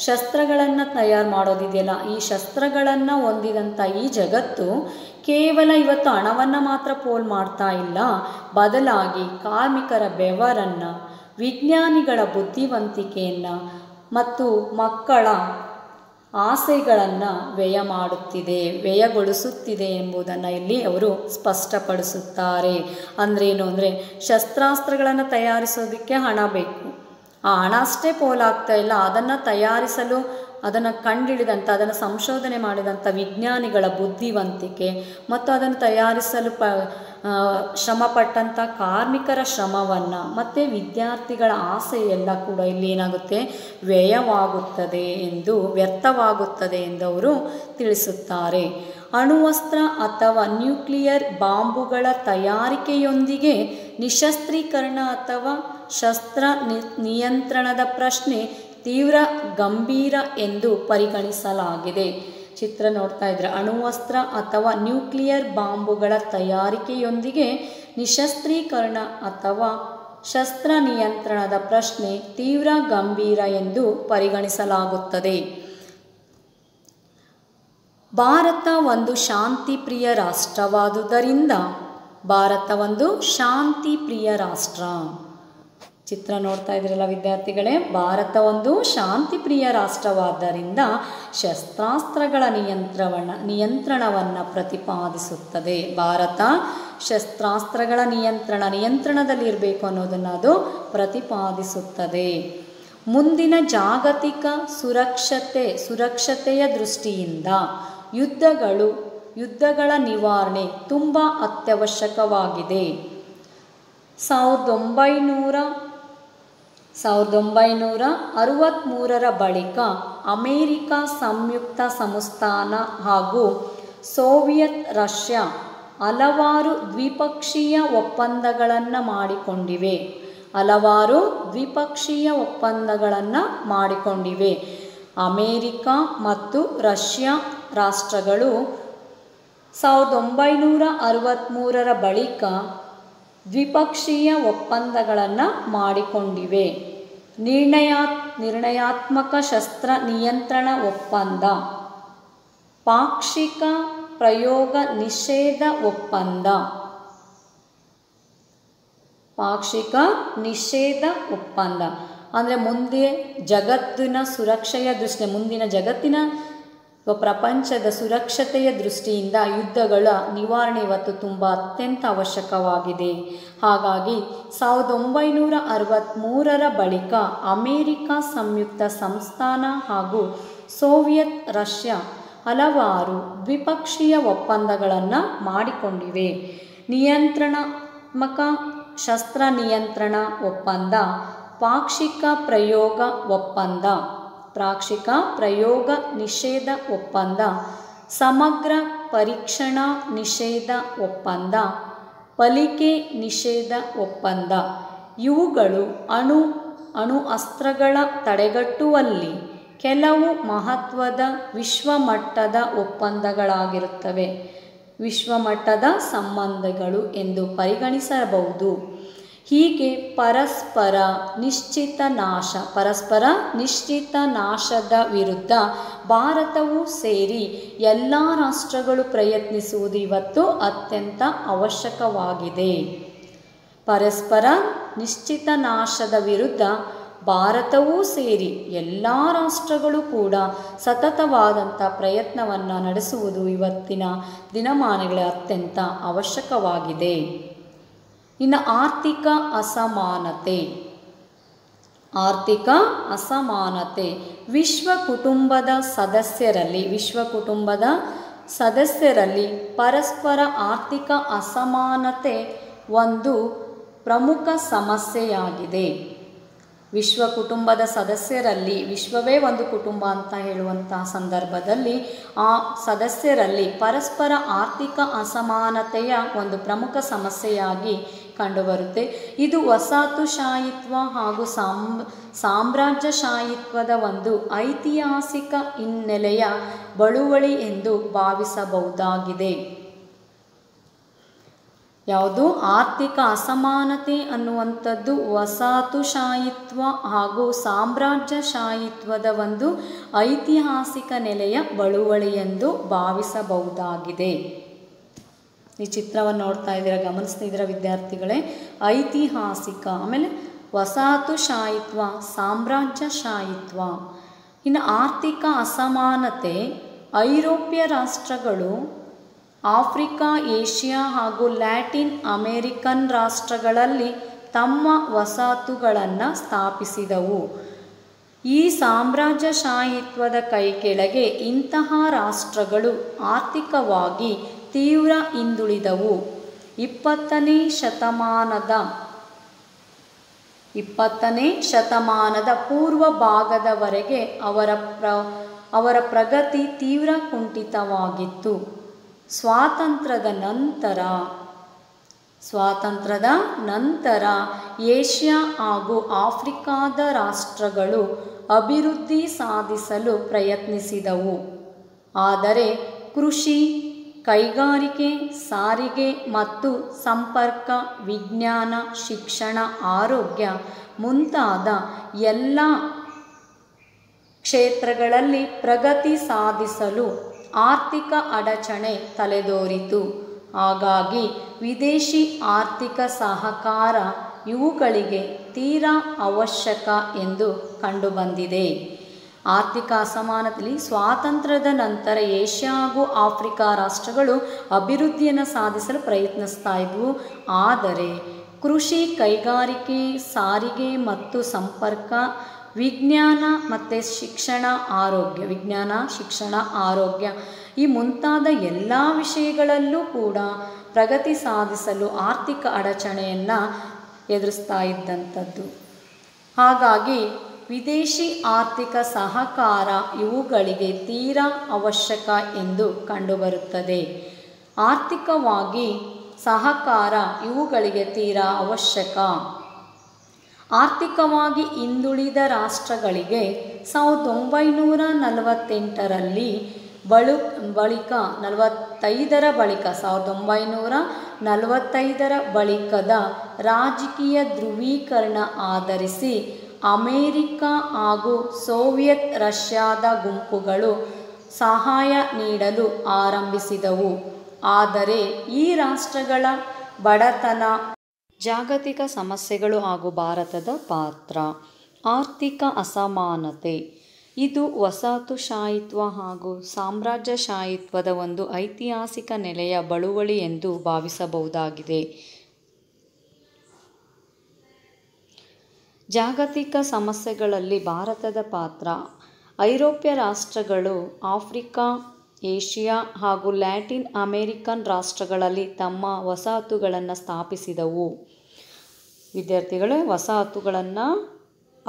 ಶಸ್ತ್ರಗಳನ್ನು ತಯಾರು ಮಾಡೋದಿದೆಯಲ್ಲ, ಈ ಶಸ್ತ್ರಗಳನ್ನು ಹೊಂದಿದಂಥ ಈ ಜಗತ್ತು ಕೇವಲ ಇವತ್ತು ಹಣವನ್ನು ಮಾತ್ರ ಪೋಲ್ ಮಾಡ್ತಾ ಇಲ್ಲ. ಬದಲಾಗಿ ಕಾರ್ಮಿಕರ ಬೆವರನ್ನು, ವಿಜ್ಞಾನಿಗಳ ಬುದ್ಧಿವಂತಿಕೆಯನ್ನು ಮತ್ತು ಮಕ್ಕಳ ಆಸೆಗಳನ್ನು ವ್ಯಯ ಮಾಡುತ್ತಿದೆ, ವ್ಯಯಗೊಳಿಸುತ್ತಿದೆ ಎಂಬುದನ್ನು ಇಲ್ಲಿ ಅವರು ಸ್ಪಷ್ಟಪಡಿಸುತ್ತಾರೆ. ಅಂದ್ರೇನು ಅಂದರೆ, ಶಸ್ತ್ರಾಸ್ತ್ರಗಳನ್ನು ತಯಾರಿಸೋದಕ್ಕೆ ಹಣ ಬೇಕು. ಆ ಹಣ ಅಷ್ಟೇ ಪೋಲಾಗ್ತಾ ಇಲ್ಲ. ಅದನ್ನು ತಯಾರಿಸಲು, ಅದನ್ನು ಕಂಡಿಡಿದಂಥ ಅದನ್ನು ಸಂಶೋಧನೆ ಮಾಡಿದಂಥ ವಿಜ್ಞಾನಿಗಳ ಬುದ್ಧಿವಂತಿಕೆ ಮತ್ತು ಅದನ್ನು ತಯಾರಿಸಲು ಪ ಶ್ರಮಪಟ್ಟಂಥ ಕಾರ್ಮಿಕರ ಶ್ರಮವನ್ನು ಮತ್ತು ವಿದ್ಯಾರ್ಥಿಗಳ ಆಸೆ ಎಲ್ಲ ಕೂಡ ಇಲ್ಲಿ ಏನಾಗುತ್ತೆ? ವ್ಯಯವಾಗುತ್ತದೆ ಎಂದು, ವ್ಯರ್ಥವಾಗುತ್ತದೆ ಎಂದು ಅವರು ತಿಳಿಸುತ್ತಾರೆ. ಅಣುವಸ್ತ್ರ ಅಥವಾ ನ್ಯೂಕ್ಲಿಯರ್ ಬಾಂಬುಗಳ ತಯಾರಿಕೆಯೊಂದಿಗೆ ನಿಶಸ್ತ್ರೀಕರಣ ಅಥವಾ ಶಸ್ತ್ರ ನಿಯಂತ್ರಣದ ಪ್ರಶ್ನೆ ತೀವ್ರ, ಗಂಭೀರ ಎಂದು ಪರಿಗಣಿಸಲಾಗಿದೆ. ಚಿತ್ರ ನೋಡ್ತಾ ಇದ್ರೆ, ಅಣುವಸ್ತ್ರ ಅಥವಾ ನ್ಯೂಕ್ಲಿಯರ್ ಬಾಂಬುಗಳ ತಯಾರಿಕೆಯೊಂದಿಗೆ ನಿಶಸ್ತ್ರೀಕರಣ ಅಥವಾ ಶಸ್ತ್ರ ನಿಯಂತ್ರಣದ ಪ್ರಶ್ನೆ ತೀವ್ರ, ಗಂಭೀರ ಎಂದು ಪರಿಗಣಿಸಲಾಗುತ್ತದೆ. ಭಾರತ ಒಂದು ಶಾಂತಿಪ್ರಿಯ ರಾಷ್ಟ್ರವಾದುದರಿಂದ ಭಾರತ ಒಂದು ಶಾಂತಿಪ್ರಿಯ ರಾಷ್ಟ್ರ. ಚಿತ್ರ ನೋಡ್ತಾ ಇದ್ರಲ್ಲ ವಿದ್ಯಾರ್ಥಿಗಳೇ, ಭಾರತ ಒಂದು ಶಾಂತಿಪ್ರಿಯ ರಾಷ್ಟ್ರವಾದ್ದರಿಂದ ಶಸ್ತ್ರಾಸ್ತ್ರಗಳ ನಿಯಂತ್ರಣ ನಿಯಂತ್ರಣವನ್ನು ಪ್ರತಿಪಾದಿಸುತ್ತದೆ. ಭಾರತ ಶಸ್ತ್ರಾಸ್ತ್ರಗಳ ನಿಯಂತ್ರಣ ನಿಯಂತ್ರಣದಲ್ಲಿರಬೇಕು ಅನ್ನೋದನ್ನು ಅದು ಪ್ರತಿಪಾದಿಸುತ್ತದೆ. ಮುಂದಿನ ಜಾಗತಿಕ ಸುರಕ್ಷತೆ, ಸುರಕ್ಷತೆಯ ದೃಷ್ಟಿಯಿಂದ ಯುದ್ಧಗಳು, ಯುದ್ಧಗಳ ನಿವಾರಣೆ ತುಂಬ ಅತ್ಯವಶ್ಯಕವಾಗಿದೆ. ಸಾವಿರದ ಒಂಬೈನೂರ ಸಾವಿರದ ಒಂಬೈನೂರ ಅರವತ್ತ್ಮೂರರ ಬಳಿಕ ಅಮೇರಿಕ ಸಂಯುಕ್ತ ಸಂಸ್ಥಾನ ಹಾಗೂ ಸೋವಿಯತ್ ರಷ್ಯಾ ಹಲವಾರು ದ್ವಿಪಕ್ಷೀಯ ಒಪ್ಪಂದಗಳನ್ನು ಮಾಡಿಕೊಂಡಿವೆ. ಹಲವಾರು ದ್ವಿಪಕ್ಷೀಯ ಒಪ್ಪಂದಗಳನ್ನು ಮಾಡಿಕೊಂಡಿವೆ. ಅಮೇರಿಕ ಮತ್ತು ರಷ್ಯಾ ರಾಷ್ಟ್ರಗಳು ಸಾವಿರದ ಒಂಬೈನೂರ ಅರವತ್ತ್ಮೂರರ ಬಳಿಕ ದ್ವಿಪಕ್ಷೀಯ ಒಪ್ಪಂದಗಳನ್ನು ಮಾಡಿಕೊಂಡಿವೆ. ನಿರ್ಣಯಾ, ನಿರ್ಣಯಾತ್ಮಕ ಶಸ್ತ್ರ ನಿಯಂತ್ರಣ ಒಪ್ಪಂದ. ಪಾಕ್ಷಿಕ ಪ್ರಯೋಗ ನಿಷೇಧ ಒಪ್ಪಂದ. ಪಾಕ್ಷಿಕ ನಿಷೇಧ ಒಪ್ಪಂದ. ಅಂದರೆ ಮುಂದೆ ಜಗತ್ತಿನ ಸುರಕ್ಷೆಯ ದೃಷ್ಟಿ, ಮುಂದಿನ ಜಗತ್ತಿನ ಪ್ರಪಂಚದ ಸುರಕ್ಷತೆಯ ದೃಷ್ಟಿಯಿಂದ ಯುದ್ಧಗಳ ನಿವಾರಣೆ ಇವತ್ತು ತುಂಬ ಅತ್ಯಂತ ಅವಶ್ಯಕವಾಗಿದೆ. ಹಾಗಾಗಿ ಸಾವಿರದ ಒಂಬೈನೂರ ಅರವತ್ತ್ಮೂರರ ಬಳಿಕ ಅಮೇರಿಕ ಸಂಯುಕ್ತ ಸಂಸ್ಥಾನ ಹಾಗೂ ಸೋವಿಯತ್ ರಷ್ಯಾ ಹಲವಾರು ದ್ವಿಪಕ್ಷೀಯ ಒಪ್ಪಂದಗಳನ್ನು ಮಾಡಿಕೊಂಡಿವೆ. ನಿಯಂತ್ರಣಾತ್ಮಕ ಶಸ್ತ್ರ ನಿಯಂತ್ರಣ ಒಪ್ಪಂದ, ಪಾಕ್ಷಿಕ ಪ್ರಯೋಗ ಒಪ್ಪಂದ ಪಾಕ್ಷಿಕ ಪ್ರಯೋಗ ನಿಷೇಧ ಒಪ್ಪಂದ, ಸಮಗ್ರ ಪರೀಕ್ಷಣಾ ನಿಷೇಧ ಒಪ್ಪಂದ, ಪಲಿಕೆ ನಿಷೇಧ ಒಪ್ಪಂದ. ಇವುಗಳು ಅಣು ಅಣು ಅಸ್ತ್ರಗಳ ತಡೆಗಟ್ಟುವಲ್ಲಿ ಕೆಲವು ಮಹತ್ವದ ವಿಶ್ವಮಟ್ಟದ ಒಪ್ಪಂದಗಳಾಗಿರುತ್ತವೆ. ವಿಶ್ವಮಟ್ಟದ ಸಂಬಂಧಗಳು ಎಂದು ಪರಿಗಣಿಸಬಹುದು. ಹೀಗೆ ಪರಸ್ಪರ ನಿಶ್ಚಿತ ನಾಶ, ಪರಸ್ಪರ ನಿಶ್ಚಿತ ನಾಶದ ವಿರುದ್ಧ ಭಾರತವು ಸೇರಿ ಎಲ್ಲ ರಾಷ್ಟ್ರಗಳು ಪ್ರಯತ್ನಿಸುವುದು ಇವತ್ತು ಅತ್ಯಂತ ಅವಶ್ಯಕವಾಗಿದೆ. ಪರಸ್ಪರ ನಿಶ್ಚಿತ ನಾಶದ ವಿರುದ್ಧ ಭಾರತವೂ ಸೇರಿ ಎಲ್ಲ ರಾಷ್ಟ್ರಗಳು ಕೂಡ ಸತತವಾದಂಥ ಪ್ರಯತ್ನವನ್ನು ನಡೆಸುವುದು ಇವತ್ತಿನ ದಿನಮಾನಗಳ ಅತ್ಯಂತ ಅವಶ್ಯಕವಾಗಿದೆ. ಇನ್ನು ಆರ್ಥಿಕ ಅಸಮಾನತೆ. ಆರ್ಥಿಕ ಅಸಮಾನತೆ. ವಿಶ್ವ ಕುಟುಂಬದ ಸದಸ್ಯರಲ್ಲಿ, ವಿಶ್ವ ಕುಟುಂಬದ ಸದಸ್ಯರಲ್ಲಿ ಪರಸ್ಪರ ಆರ್ಥಿಕ ಅಸಮಾನತೆ ಒಂದು ಪ್ರಮುಖ ಸಮಸ್ಯೆಯಾಗಿದೆ. ವಿಶ್ವ ಕುಟುಂಬದ ಸದಸ್ಯರಲ್ಲಿ, ವಿಶ್ವವೇ ಒಂದು ಕುಟುಂಬ ಅಂತ ಹೇಳುವಂತಹ ಸಂದರ್ಭದಲ್ಲಿ ಆ ಸದಸ್ಯರಲ್ಲಿ ಪರಸ್ಪರ ಆರ್ಥಿಕ ಅಸಮಾನತೆಯ ಒಂದು ಪ್ರಮುಖ ಸಮಸ್ಯೆಯಾಗಿ ಕಂಡುಬರುತ್ತೆ. ಇದು ವಸಾತುಶಾಹಿತ್ವ ಹಾಗೂ ಸಾಮ್ ಸಾಮ್ರಾಜ್ಯಶಾಹಿತ್ವದ ಒಂದು ಐತಿಹಾಸಿಕ ಹಿನ್ನೆಲೆಯ ಬಳುವಳಿ ಎಂದು ಭಾವಿಸಬಹುದಾಗಿದೆ. ಯಾವುದು? ಆರ್ಥಿಕ ಅಸಮಾನತೆ ಅನ್ನುವಂಥದ್ದು ವಸಾತುಶಾಹಿತ್ವ ಹಾಗೂ ಸಾಮ್ರಾಜ್ಯಶಾಹಿತ್ವದ ಒಂದು ಐತಿಹಾಸಿಕ ನೆಲೆಯ ಬಳುವಳಿ ಎಂದು ಭಾವಿಸಬಹುದಾಗಿದೆ. ಈ ಚಿತ್ರವನ್ನು ನೋಡ್ತಾ ಇದ್ದೀರಾ ಗಮನಿಸ್ತಿದ್ದೀರಾ ವಿದ್ಯಾರ್ಥಿಗಳೇ? ಐತಿಹಾಸಿಕ, ಆಮೇಲೆ ಸಾಮ್ರಾಜ್ಯ ಸಾಮ್ರಾಜ್ಯಶಾಹಿತ್ವ ಇನ್ನು ಆರ್ಥಿಕ ಅಸಮಾನತೆ, ಐರೋಪ್ಯ ರಾಷ್ಟ್ರಗಳು, ಆಫ್ರಿಕಾ, ಏಷ್ಯಾ ಹಾಗೂ ಲ್ಯಾಟಿನ್ ಅಮೇರಿಕನ್ ರಾಷ್ಟ್ರಗಳಲ್ಲಿ ತಮ್ಮ ವಸಾಹತುಗಳನ್ನು ಸ್ಥಾಪಿಸಿದವು. ಈ ಸಾಮ್ರಾಜ್ಯ ಶಾಹಿತ್ವದ ಕೈ ಕೆಳಗೆ ಇಂತಹ ರಾಷ್ಟ್ರಗಳು ಆರ್ಥಿಕವಾಗಿ ತೀವ್ರ ಹಿಂದುಳಿದವು. ಇಪ್ಪತ್ತನೇ ಶತಮಾನದ ಇಪ್ಪತ್ತನೇ ಶತಮಾನದ ಪೂರ್ವ ಭಾಗದವರೆಗೆ ಅವರ ಪ್ರ, ಅವರ ಪ್ರಗತಿ ತೀವ್ರ ಕುಂಠಿತವಾಗಿತ್ತು. ಸ್ವಾತಂತ್ರ್ಯದ ನಂತರ ಸ್ವಾತಂತ್ರ್ಯದ ನಂತರ ಏಷ್ಯಾ ಹಾಗೂ ಆಫ್ರಿಕಾದ ರಾಷ್ಟ್ರಗಳು ಅಭಿವೃದ್ಧಿ ಸಾಧಿಸಲು ಪ್ರಯತ್ನಿಸಿದವು. ಆದರೆ ಕೃಷಿ ಕೈಗಾರಿಕೆ, ಸಾರಿಗೆ ಮತ್ತು ಸಂಪರ್ಕ, ವಿಜ್ಞಾನ, ಶಿಕ್ಷಣ, ಆರೋಗ್ಯ ಮುಂತಾದ ಎಲ್ಲ ಕ್ಷೇತ್ರಗಳಲ್ಲಿ ಪ್ರಗತಿ ಸಾಧಿಸಲು ಆರ್ಥಿಕ ಅಡಚಣೆ ತಲೆದೋರಿತು. ಹಾಗಾಗಿ ವಿದೇಶಿ ಆರ್ಥಿಕ ಸಹಕಾರ ಇವುಗಳಿಗೆ ತೀರಾ ಅವಶ್ಯಕ ಎಂದು ಕಂಡುಬಂದಿದೆ. ಆರ್ಥಿಕ ಅಸಮಾನತೆಯಲ್ಲಿ ಸ್ವಾತಂತ್ರ್ಯದ ನಂತರ ಏಷ್ಯಾ ಹಾಗೂ ಆಫ್ರಿಕಾ ರಾಷ್ಟ್ರಗಳು ಅಭಿವೃದ್ಧಿಯನ್ನು ಸಾಧಿಸಲು ಪ್ರಯತ್ನಿಸ್ತಾ ಇದ್ವು. ಆದರೆ ಕೃಷಿ ಕೈಗಾರಿಕೆ, ಸಾರಿಗೆ ಮತ್ತು ಸಂಪರ್ಕ, ವಿಜ್ಞಾನ ಮತ್ತು ಶಿಕ್ಷಣ, ಆರೋಗ್ಯ, ವಿಜ್ಞಾನ, ಶಿಕ್ಷಣ, ಆರೋಗ್ಯ ಈ ಮುಂತಾದ ಎಲ್ಲ ವಿಷಯಗಳಲ್ಲೂ ಕೂಡ ಪ್ರಗತಿ ಸಾಧಿಸಲು ಆರ್ಥಿಕ ಅಡಚಣೆಯನ್ನು ಎದುರಿಸ್ತಾ ಇದ್ದಂಥದ್ದು ಹಾಗಾಗಿ ವಿದೇಶಿ ಆರ್ಥಿಕ ಸಹಕಾರ ಇವುಗಳಿಗೆ ತೀರಾ ಅವಶ್ಯಕ ಎಂದು ಕಂಡುಬರುತ್ತದೆ. ಆರ್ಥಿಕವಾಗಿ ಸಹಕಾರ ಇವುಗಳಿಗೆ ತೀರಾ ಅವಶ್ಯಕ. ಆರ್ಥಿಕವಾಗಿ ಹಿಂದುಳಿದ ರಾಷ್ಟ್ರಗಳಿಗೆ ಸಾವಿರದ ಒಂಬೈನೂರ ನಲವತ್ತೆಂಟರಲ್ಲಿ ಬಳು ಬಳಿಕ ನಲವತ್ತೈದರ ಬಳಿಕ, ಸಾವಿರದ ಒಂಬೈನೂರ ನಲವತ್ತೈದರ ಬಳಿಕದ ರಾಜಕೀಯ ಧ್ರುವೀಕರಣ ಆಧರಿಸಿ ಅಮೇರಿಕ ಹಾಗೂ ಸೋವಿಯತ್ ರಷ್ಯಾದ ಗುಂಪುಗಳು ಸಹಾಯ ನೀಡಲು ಆರಂಭಿಸಿದವು. ಆದರೆ ಈ ರಾಷ್ಟ್ರಗಳ ಬಡತನ, ಜಾಗತಿಕ ಸಮಸ್ಯೆಗಳು ಹಾಗೂ ಭಾರತದ ಪಾತ್ರ, ಆರ್ಥಿಕ ಅಸಮಾನತೆ, ಇದು ವಸಾತುಶಾಹಿತ್ವ ಹಾಗೂ ಸಾಮ್ರಾಜ್ಯಶಾಹಿತ್ವದ ಒಂದು ಐತಿಹಾಸಿಕ ನೆಲೆಯ ಬಳುವಳಿ ಎಂದು ಭಾವಿಸಬಹುದಾಗಿದೆ. ಜಾಗತಿಕ ಸಮಸ್ಯೆಗಳಲ್ಲಿ ಭಾರತದ ಪಾತ್ರ, ಐರೋಪ್ಯ ರಾಷ್ಟ್ರಗಳು, ಆಫ್ರಿಕಾ, ಏಷ್ಯಾ ಹಾಗೂ ಲ್ಯಾಟಿನ್ ಅಮೇರಿಕನ್ ರಾಷ್ಟ್ರಗಳಲ್ಲಿ ತಮ್ಮ ವಸಾಹತುಗಳನ್ನು ಸ್ಥಾಪಿಸಿದವು. ವಿದ್ಯಾರ್ಥಿಗಳೇ, ವಸಾಹತುಗಳನ್ನು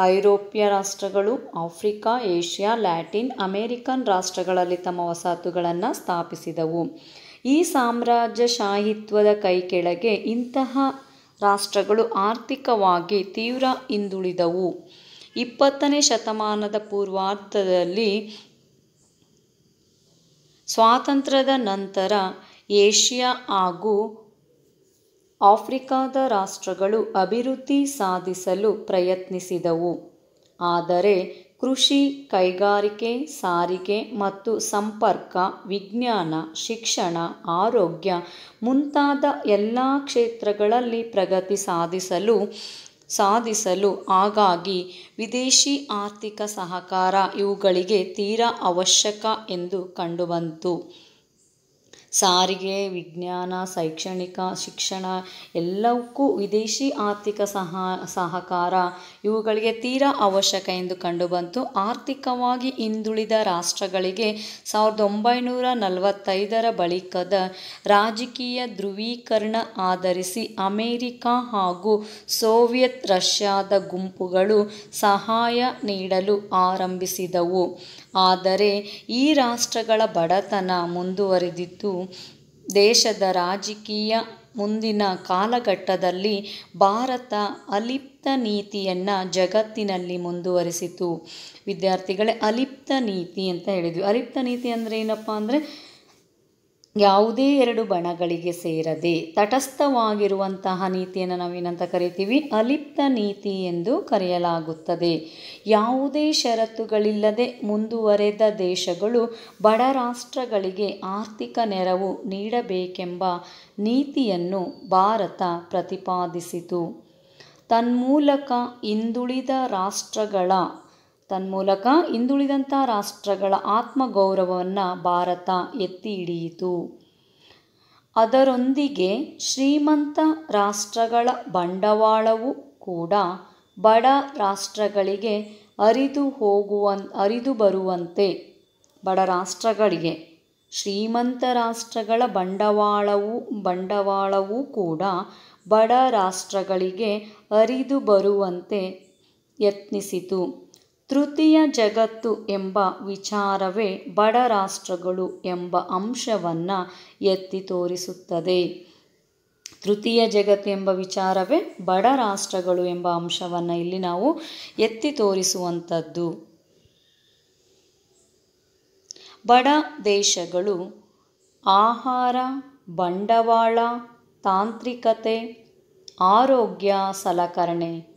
ಐರೋಪ್ಯ ರಾಷ್ಟ್ರಗಳು, ಆಫ್ರಿಕಾ, ಏಷ್ಯಾ, ಲ್ಯಾಟಿನ್ ಅಮೇರಿಕನ್ ರಾಷ್ಟ್ರಗಳಲ್ಲಿ ತಮ್ಮ ವಸಾಹತುಗಳನ್ನು ಸ್ಥಾಪಿಸಿದವು. ಈ ಸಾಮ್ರಾಜ್ಯಶಾಹಿತ್ವದ ಕೈಕೆಳಗೆ ಇಂತಹ ರಾಷ್ಟ್ರಗಳು ಆರ್ಥಿಕವಾಗಿ ತೀವ್ರ ಹಿಂದುಳಿದವು. ಇಪ್ಪತ್ತನೇ ಶತಮಾನದ ಪೂರ್ವಾರ್ಧದಲ್ಲಿ ಸ್ವಾತಂತ್ರ್ಯದ ನಂತರ ಏಷ್ಯಾ ಹಾಗೂ ಆಫ್ರಿಕಾದ ರಾಷ್ಟ್ರಗಳು ಅಭಿವೃದ್ಧಿ ಸಾಧಿಸಲು ಪ್ರಯತ್ನಿಸಿದವು. ಆದರೆ ಕೃಷಿ, ಕೈಗಾರಿಕೆ, ಸಾರಿಗೆ ಮತ್ತು ಸಂಪರ್ಕ, ವಿಜ್ಞಾನ, ಶಿಕ್ಷಣ, ಆರೋಗ್ಯ ಮುಂತಾದ ಎಲ್ಲ ಕ್ಷೇತ್ರಗಳಲ್ಲಿ ಪ್ರಗತಿ ಸಾಧಿಸಲು ಸಾಧಿಸಲು ಹಾಗಾಗಿ ವಿದೇಶಿ ಆರ್ಥಿಕ ಸಹಕಾರ ಇವುಗಳಿಗೆ ತೀರಾ ಅವಶ್ಯಕ ಎಂದು ಕಂಡುಬಂತು. ಸಾರಿಗೆ, ವಿಜ್ಞಾನ, ಶೈಕ್ಷಣಿಕ, ಶಿಕ್ಷಣ ಎಲ್ಲವಕ್ಕೂ ವಿದೇಶಿ ಆರ್ಥಿಕ ಸಹ, ಸಹಕಾರ ಇವುಗಳಿಗೆ ತೀರಾ ಅವಶ್ಯಕ ಎಂದು ಕಂಡುಬಂತು. ಆರ್ಥಿಕವಾಗಿ ಹಿಂದುಳಿದ ರಾಷ್ಟ್ರಗಳಿಗೆ ಸಾವಿರದ ಒಂಬೈನೂರ ನಲವತ್ತೈದರ ಬಳಿಕದ ರಾಜಕೀಯ ಧ್ರುವೀಕರಣ ಆಧರಿಸಿ ಅಮೇರಿಕ ಹಾಗೂ ಸೋವಿಯತ್ ರಷ್ಯಾದ ಗುಂಪುಗಳು ಸಹಾಯ ನೀಡಲು ಆರಂಭಿಸಿದವು. ಆದರೆ ಈ ರಾಷ್ಟ್ರಗಳ ಬಡತನ ಮುಂದುವರಿದಿದ್ದು, ದೇಶದ ರಾಜಕೀಯ ಮುಂದಿನ ಕಾಲಘಟ್ಟದಲ್ಲಿ ಭಾರತ ಅಲಿಪ್ತ ನೀತಿಯನ್ನು ಜಗತ್ತಿನಲ್ಲಿ ಮುಂದುವರಿಸಿತು. ವಿದ್ಯಾರ್ಥಿಗಳೇ ಅಲಿಪ್ತ ನೀತಿ ಅಂತ ಹೇಳಿದ್ವಿ. ಅಲಿಪ್ತ ನೀತಿ ಅಂದರೆ ಏನಪ್ಪ ಅಂದರೆ ಯಾವುದೇ ಎರಡು ಬಣಗಳಿಗೆ ಸೇರದೆ ತಟಸ್ಥವಾಗಿರುವಂತಹ ನೀತಿಯನ್ನು ನಾವೇನಂತ ಕರಿತೀವಿ? ಅಲಿಪ್ತ ನೀತಿ ಎಂದು ಕರೆಯಲಾಗುತ್ತದೆ. ಯಾವುದೇ ಷರತ್ತುಗಳಿಲ್ಲದೆ ಮುಂದುವರೆದ ದೇಶಗಳು ಬಡ ರಾಷ್ಟ್ರಗಳಿಗೆ ಆರ್ಥಿಕ ನೆರವು ನೀಡಬೇಕೆಂಬ ನೀತಿಯನ್ನು ಭಾರತ ಪ್ರತಿಪಾದಿಸಿತು. ತನ್ಮೂಲಕ ಹಿಂದುಳಿದ ರಾಷ್ಟ್ರಗಳ ತನ್ಮೂಲಕ ಹಿಂದುಳಿದಂಥ ರಾಷ್ಟ್ರಗಳ ಆತ್ಮಗೌರವವನ್ನು ಭಾರತ ಎತ್ತಿ ಹಿಡಿಯಿತು ಅದರೊಂದಿಗೆ ಶ್ರೀಮಂತ ರಾಷ್ಟ್ರಗಳ ಬಂಡವಾಳವು ಕೂಡ ಬಡ ರಾಷ್ಟ್ರಗಳಿಗೆ ಅರಿದು ಹೋಗುವ ಅರಿದು ಬರುವಂತೆ. ಬಡ ರಾಷ್ಟ್ರಗಳಿಗೆ, ಶ್ರೀಮಂತ ರಾಷ್ಟ್ರಗಳ ಬಂಡವಾಳವು, ಬಂಡವಾಳವೂ ಕೂಡ ಬಡ ರಾಷ್ಟ್ರಗಳಿಗೆ ಅರಿದು ಬರುವಂತೆ ಯತ್ನಿಸಿತು. ತೃತೀಯ ಜಗತ್ತು ಎಂಬ ವಿಚಾರವೇ ಬಡ ರಾಷ್ಟ್ರಗಳು ಎಂಬ ಅಂಶವನ್ನು ಎತ್ತಿ ತೋರಿಸುತ್ತದೆ. ತೃತೀಯ ಜಗತ್ತು ಎಂಬ ವಿಚಾರವೇ ಬಡ ರಾಷ್ಟ್ರಗಳು ಎಂಬ ಅಂಶವನ್ನು ಇಲ್ಲಿ ನಾವು ಎತ್ತಿ ತೋರಿಸುವಂಥದ್ದು. ಬಡ ದೇಶಗಳು ಆಹಾರ, ಬಂಡವಾಳ, ತಾಂತ್ರಿಕತೆ, ಆರೋಗ್ಯ, ಸಲಕರಣೆ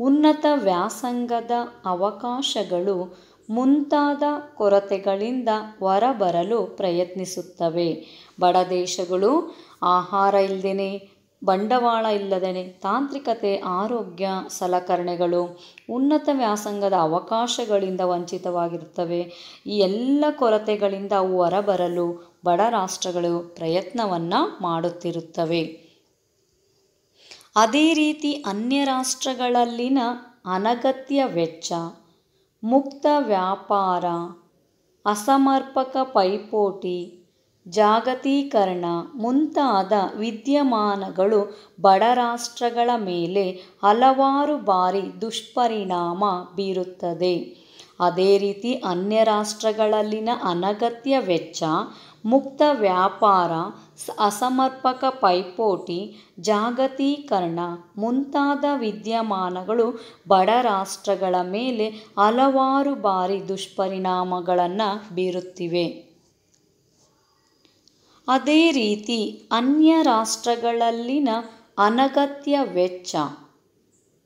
ಉನ್ನತ ವ್ಯಾಸಂಗದ ಅವಕಾಶಗಳು ಮುಂತಾದ ಕೊರತೆಗಳಿಂದ ಹೊರಬರಲು ಪ್ರಯತ್ನಿಸುತ್ತವೆ. ಬಡ ದೇಶಗಳು ಆಹಾರ ಇಲ್ಲದೇ ಬಂಡವಾಳ ಇಲ್ಲದೇ ತಾಂತ್ರಿಕತೆ, ಆರೋಗ್ಯ, ಸಲಕರಣೆಗಳು ಉನ್ನತ ವ್ಯಾಸಂಗದ ಅವಕಾಶಗಳಿಂದ ವಂಚಿತವಾಗಿರುತ್ತವೆ. ಈ ಎಲ್ಲ ಕೊರತೆಗಳಿಂದ ಅವು ಹೊರಬರಲು ಬಡ ರಾಷ್ಟ್ರಗಳು ಪ್ರಯತ್ನವನ್ನು ಮಾಡುತ್ತಿರುತ್ತವೆ. ಅದೇ ರೀತಿ ಅನ್ಯ ರಾಷ್ಟ್ರಗಳಲ್ಲಿನ ಅನಗತ್ಯ ವೆಚ್ಚ, ಮುಕ್ತ ವ್ಯಾಪಾರ, ಅಸಮರ್ಪಕ ಪೈಪೋಟಿ, ಜಾಗತೀಕರಣ ಮುಂತಾದ ವಿದ್ಯಮಾನಗಳು ಬಡ ರಾಷ್ಟ್ರಗಳ ಮೇಲೆ ಹಲವಾರು ಬಾರಿ ದುಷ್ಪರಿಣಾಮ ಬೀರುತ್ತದೆ. ಅದೇ ರೀತಿ ಅನ್ಯ ರಾಷ್ಟ್ರಗಳಲ್ಲಿನ ಅನಗತ್ಯ ವೆಚ್ಚ ಮುಕ್ತ ವ್ಯಾಪಾರ ಅಸಮರ್ಪಕ ಪೈಪೋಟಿ, ಜಾಗತೀಕರಣ ಮುಂತಾದ ವಿದ್ಯಮಾನಗಳು ಬಡ ರಾಷ್ಟ್ರಗಳ ಮೇಲೆ ಹಲವಾರು ಬಾರಿ ದುಷ್ಪರಿಣಾಮಗಳನ್ನು ಬೀರುತ್ತಿವೆ. ಅದೇ ರೀತಿ ಅನ್ಯ ರಾಷ್ಟ್ರಗಳಲ್ಲಿನ ಅನಗತ್ಯ ವೆಚ್ಚ.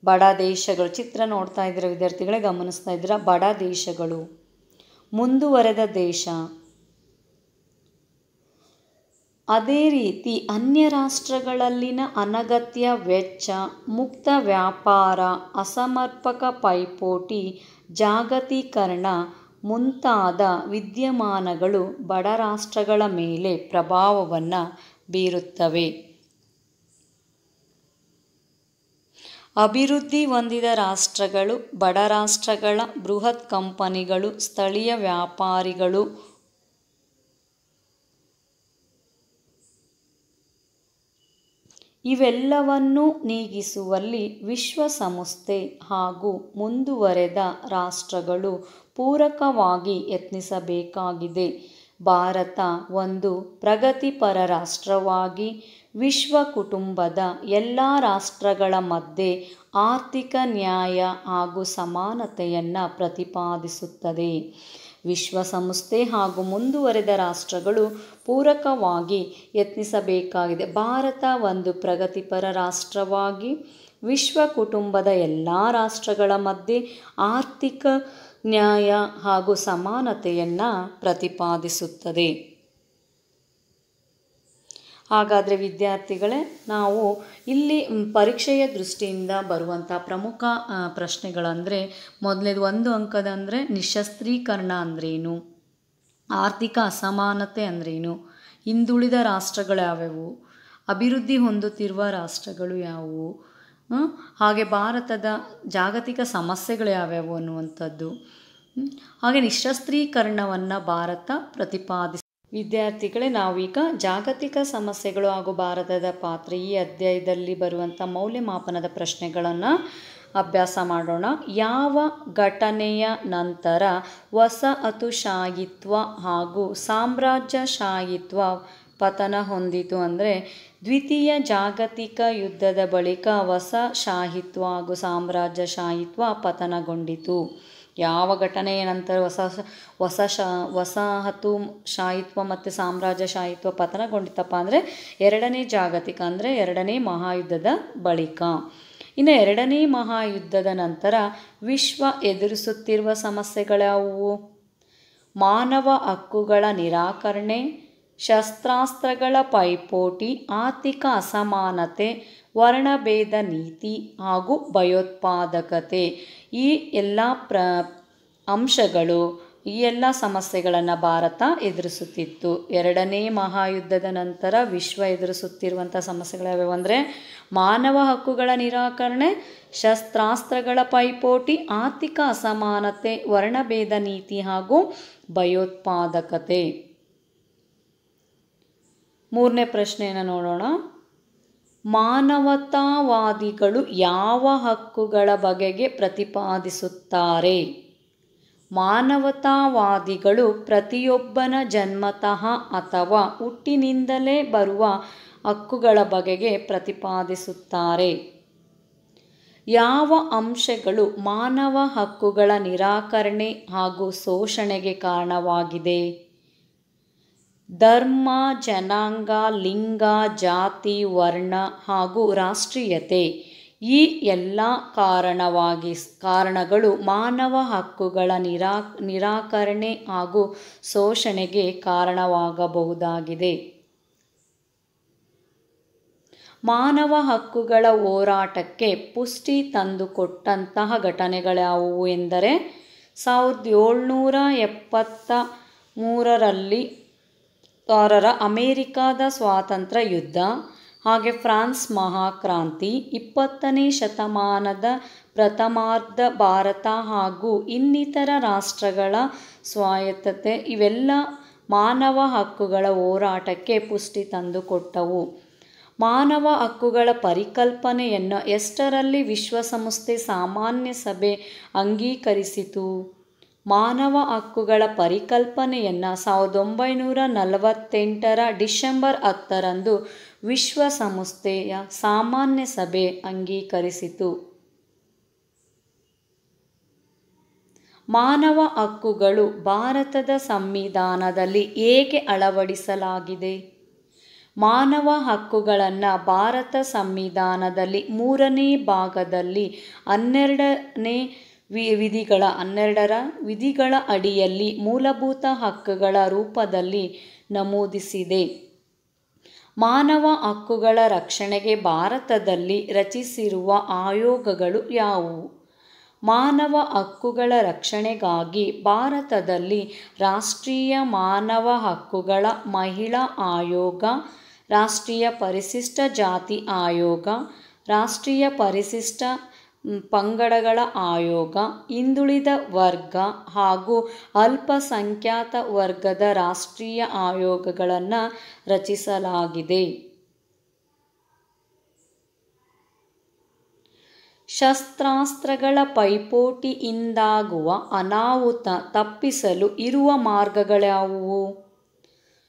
ಬಡ ದೇಶಗಳು, ಚಿತ್ರ ನೋಡ್ತಾ ಇದ್ದೀರ ವಿದ್ಯಾರ್ಥಿಗಳೇ ಗಮನಿಸ್ತಾ ಇದ್ದೀರಾ? ಬಡ ದೇಶಗಳು. ಮುಂದುವರೆದ ದೇಶ. ಅದೇ ರೀತಿ ಅನ್ಯ ರಾಷ್ಟ್ರಗಳಲ್ಲಿನ ಅನಗತ್ಯ ವೆಚ್ಚ, ಮುಕ್ತ ವ್ಯಾಪಾರ, ಅಸಮರ್ಪಕ ಪೈಪೋಟಿ, ಜಾಗತೀಕರಣ ಮುಂತಾದ ವಿದ್ಯಮಾನಗಳು ಬಡ ರಾಷ್ಟ್ರಗಳ ಮೇಲೆ ಪ್ರಭಾವವನ್ನು ಬೀರುತ್ತವೆ. ಅಭಿವೃದ್ಧಿ ಹೊಂದಿದ ರಾಷ್ಟ್ರಗಳು, ಬಡ ರಾಷ್ಟ್ರಗಳ ಬೃಹತ್ ಕಂಪನಿಗಳು, ಸ್ಥಳೀಯ ವ್ಯಾಪಾರಿಗಳು ಇವೆಲ್ಲವನ್ನೂ ನೀಗಿಸುವಲ್ಲಿ ವಿಶ್ವಸಂಸ್ಥೆ ಹಾಗೂ ಮುಂದುವರೆದ ರಾಷ್ಟ್ರಗಳು ಪೂರಕವಾಗಿ ಯತ್ನಿಸಬೇಕಾಗಿದೆ. ಭಾರತ ಒಂದು ಪ್ರಗತಿಪರ ರಾಷ್ಟ್ರವಾಗಿ ವಿಶ್ವ ಕುಟುಂಬದ ಎಲ್ಲ ರಾಷ್ಟ್ರಗಳ ಮಧ್ಯೆ ಆರ್ಥಿಕ ನ್ಯಾಯ ಹಾಗೂ ಸಮಾನತೆಯನ್ನು ಪ್ರತಿಪಾದಿಸುತ್ತದೆ. ವಿಶ್ವಸಂಸ್ಥೆ ಹಾಗೂ ಮುಂದುವರೆದ ರಾಷ್ಟ್ರಗಳು ಪೂರಕವಾಗಿ ಯತ್ನಿಸಬೇಕಾಗಿದೆ. ಭಾರತ ಒಂದು ಪ್ರಗತಿಪರ ರಾಷ್ಟ್ರವಾಗಿ ವಿಶ್ವ ಕುಟುಂಬದ ಎಲ್ಲ ರಾಷ್ಟ್ರಗಳ ಮಧ್ಯೆ ಆರ್ಥಿಕ ನ್ಯಾಯ ಹಾಗೂ ಸಮಾನತೆಯನ್ನು ಪ್ರತಿಪಾದಿಸುತ್ತದೆ. ಹಾಗಾದರೆ ವಿದ್ಯಾರ್ಥಿಗಳೇ, ನಾವು ಇಲ್ಲಿ ಪರೀಕ್ಷೆಯ ದೃಷ್ಟಿಯಿಂದ ಬರುವಂಥ ಪ್ರಮುಖ ಪ್ರಶ್ನೆಗಳಂದರೆ ಮೊದಲನೇದು ಒಂದು ಅಂಕದ ಅಂದರೆ ನಿಶಸ್ತ್ರೀಕರಣ ಅಂದ್ರೇನು? ಆರ್ಥಿಕ ಅಸಮಾನತೆ ಅಂದ್ರೇನು? ಹಿಂದುಳಿದ ರಾಷ್ಟ್ರಗಳು ಯಾವ್ಯಾವು? ಅಭಿವೃದ್ಧಿ ಹೊಂದುತ್ತಿರುವ ರಾಷ್ಟ್ರಗಳು ಯಾವುವು? ಹಾಗೆ ಭಾರತದ ಜಾಗತಿಕ ಸಮಸ್ಯೆಗಳು ಯಾವ್ಯಾವು ಅನ್ನುವಂಥದ್ದು. ಹಾಗೆ ನಿಶಸ್ತ್ರೀಕರಣವನ್ನು ಭಾರತ ಪ್ರತಿಪಾದಿಸ ವಿದ್ಯಾರ್ಥಿಗಳೇ, ನಾವೀಗ ಜಾಗತಿಕ ಸಮಸ್ಯೆಗಳು ಹಾಗೂ ಭಾರತದ ಪಾತ್ರ ಈ ಅಧ್ಯಾಯದಲ್ಲಿ ಬರುವಂಥ ಮೌಲ್ಯಮಾಪನದ ಪ್ರಶ್ನೆಗಳನ್ನು ಅಭ್ಯಾಸ ಮಾಡೋಣ. ಯಾವ ಘಟನೆಯ ನಂತರ ವಸಾಹತುಶಾಹಿತ್ವ ಹಾಗೂ ಸಾಮ್ರಾಜ್ಯಶಾಹಿತ್ವ ಪತನ ಹೊಂದಿತು ಅಂದರೆ ದ್ವಿತೀಯ ಜಾಗತಿಕ ಯುದ್ಧದ ಬಳಿಕ ವಸಾಶಾಹಿತ್ವ ಹಾಗೂ ಸಾಮ್ರಾಜ್ಯಶಾಹಿತ್ವ ಪತನಗೊಂಡಿತು. ಯಾವ ಘಟನೆಯ ನಂತರ ಹೊಸ ಹೊಸ ಶಾ ವಸಾಹತು ಶಾಹಿತ್ವ ಮತ್ತು ಸಾಮ್ರಾಜ್ಯಶಾಹಿತ್ವ ಪತನಗೊಂಡಿತಪ್ಪ ಅಂದರೆ ಎರಡನೇ ಜಾಗತಿಕ ಅಂದರೆ ಎರಡನೇ ಮಹಾಯುದ್ಧದ ಬಳಿಕ. ಇನ್ನು ಎರಡನೇ ಮಹಾಯುದ್ಧದ ನಂತರ ವಿಶ್ವ ಎದುರಿಸುತ್ತಿರುವ ಸಮಸ್ಯೆಗಳ್ಯಾವುವು ಮಾನವ ಹಕ್ಕುಗಳ ನಿರಾಕರಣೆ, ಶಸ್ತ್ರಾಸ್ತ್ರಗಳ ಪೈಪೋಟಿ, ಆರ್ಥಿಕ ಅಸಮಾನತೆ ವರ್ಣಭೇದ ನೀತಿ ಹಾಗೂ ಭಯೋತ್ಪಾದಕತೆ. ಈ ಎಲ್ಲ ಪ್ರ, ಅಂಶಗಳು, ಈ ಎಲ್ಲ ಸಮಸ್ಯೆಗಳನ್ನು ಭಾರತ ಎದುರಿಸುತ್ತಿತ್ತು. ಎರಡನೇ ಮಹಾಯುದ್ಧದ ನಂತರ ವಿಶ್ವ ಎದುರಿಸುತ್ತಿರುವಂಥ ಸಮಸ್ಯೆಗಳು ಅಂದರೆ, ಮಾನವ ಹಕ್ಕುಗಳ ನಿರಾಕರಣೆ, ಶಸ್ತ್ರಾಸ್ತ್ರಗಳ ಪೈಪೋಟಿ, ಆರ್ಥಿಕ ಅಸಮಾನತೆ, ವರ್ಣಭೇದ ನೀತಿ ಹಾಗೂ ಭಯೋತ್ಪಾದಕತೆ. ಮೂರನೇ ಪ್ರಶ್ನೆಯನ್ನು ನೋಡೋಣ. ಮಾನವತಾವಾದಿಗಳು ಯಾವ ಹಕ್ಕುಗಳ ಬಗೆಗೆ ಪ್ರತಿಪಾದಿಸುತ್ತಾರೆ? ಮಾನವತಾವಾದಿಗಳು ಪ್ರತಿಯೊಬ್ಬನ ಜನ್ಮತಃ ಅಥವಾ ಹುಟ್ಟಿನಿಂದಲೇ ಬರುವ ಹಕ್ಕುಗಳ ಬಗೆಗೆ ಪ್ರತಿಪಾದಿಸುತ್ತಾರೆ. ಯಾವ ಅಂಶಗಳು ಮಾನವ ಹಕ್ಕುಗಳ ನಿರಾಕರಣೆ ಹಾಗೂ ಶೋಷಣೆಗೆ ಕಾರಣವಾಗಿದೆ? ಧರ್ಮ, ಜನಾಂಗ, ಲಿಂಗ, ಜಾತಿ, ವರ್ಣ ಹಾಗೂ ರಾಷ್ಟ್ರೀಯತೆ ಈ ಎಲ್ಲ ಕಾರಣವಾಗಿ ಕಾರಣಗಳು ಮಾನವ ಹಕ್ಕುಗಳ ನಿರಾ ನಿರಾಕರಣೆ ಹಾಗೂ ಶೋಷಣೆಗೆ ಕಾರಣವಾಗಬಹುದಾಗಿದೆ. ಮಾನವ ಹಕ್ಕುಗಳ ಹೋರಾಟಕ್ಕೆ ಪುಷ್ಟಿ ತಂದುಕೊಟ್ಟಂತಹ ಘಟನೆಗಳ್ಯಾವುವು ಎಂದರೆ ಸಾವಿರದ ಏಳ್ನೂರ ಎಪ್ಪತ್ತ ಮೂರರಲ್ಲಿ ಆರರ ಅಮೇರಿಕಾದ ಸ್ವಾತಂತ್ರ್ಯ ಯುದ್ಧ, ಹಾಗೆ ಫ್ರಾನ್ಸ್ ಮಹಾಕ್ರಾಂತಿ, ಇಪ್ಪತ್ತನೇ ಶತಮಾನದ ಪ್ರಥಮಾರ್ಧ ಭಾರತ ಹಾಗೂ ಇನ್ನಿತರ ರಾಷ್ಟ್ರಗಳ ಸ್ವಾಯತ್ತತೆ, ಇವೆಲ್ಲ ಮಾನವ ಹಕ್ಕುಗಳ ಹೋರಾಟಕ್ಕೆ ಪುಷ್ಟಿ ತಂದುಕೊಟ್ಟವು. ಮಾನವ ಹಕ್ಕುಗಳ ಪರಿಕಲ್ಪನೆಯನ್ನು ಎಷ್ಟರಲ್ಲಿ ವಿಶ್ವಸಂಸ್ಥೆ ಸಾಮಾನ್ಯ ಸಭೆ ಅಂಗೀಕರಿಸಿತು? ಮಾನವ ಹಕ್ಕುಗಳ ಪರಿಕಲ್ಪನೆಯನ್ನು ಸಾವಿರದ ಒಂಬೈನೂರ ನಲವತ್ತೆಂಟರ ಡಿಸೆಂಬರ್ ಹತ್ತರಂದು ವಿಶ್ವಸಂಸ್ಥೆಯ ಸಾಮಾನ್ಯ ಸಭೆ ಅಂಗೀಕರಿಸಿತು. ಮಾನವ ಹಕ್ಕುಗಳು ಭಾರತದ ಸಂವಿಧಾನದಲ್ಲಿ ಹೇಗೆ ಅಳವಡಿಸಲಾಗಿದೆ? ಮಾನವ ಹಕ್ಕುಗಳನ್ನು ಭಾರತ ಸಂವಿಧಾನದಲ್ಲಿ ಮೂರನೇ ಭಾಗದಲ್ಲಿ ಹನ್ನೆರಡನೇ ವಿ, ವಿಧಿಗಳ ಹನ್ನೆರಡರ ವಿಧಿಗಳ ಅಡಿಯಲ್ಲಿ ಮೂಲಭೂತ ಹಕ್ಕುಗಳ ರೂಪದಲ್ಲಿ ನಮೂದಿಸಿದೆ. ಮಾನವ ಹಕ್ಕುಗಳ ರಕ್ಷಣೆಗೆ ಭಾರತದಲ್ಲಿ ರಚಿಸಿರುವ ಆಯೋಗಗಳು ಯಾವುವು? ಮಾನವ ಹಕ್ಕುಗಳ ರಕ್ಷಣೆಗಾಗಿ ಭಾರತದಲ್ಲಿ ರಾಷ್ಟ್ರೀಯ ಮಾನವ ಹಕ್ಕುಗಳ ಮಹಿಳಾ ಆಯೋಗ, ರಾಷ್ಟ್ರೀಯ ಪರಿಶಿಷ್ಟ ಜಾತಿ ಆಯೋಗ, ರಾಷ್ಟ್ರೀಯ ಪರಿಶಿಷ್ಟ ಪಂಗಡಗಳ ಆಯೋಗ, ಹಿಂದುಳಿದ ವರ್ಗ ಹಾಗೂ ಅಲ್ಪಸಂಖ್ಯಾತ ವರ್ಗದ ರಾಷ್ಟ್ರೀಯ ಆಯೋಗಗಳನ್ನು ರಚಿಸಲಾಗಿದೆ. ಶಸ್ತ್ರಾಸ್ತ್ರಗಳ ಪೈಪೋಟಿಯಿಂದಾಗುವ ಅನಾಹುತ ತಪ್ಪಿಸಲು ಇರುವ ಮಾರ್ಗಗಳ್ಯಾವುವು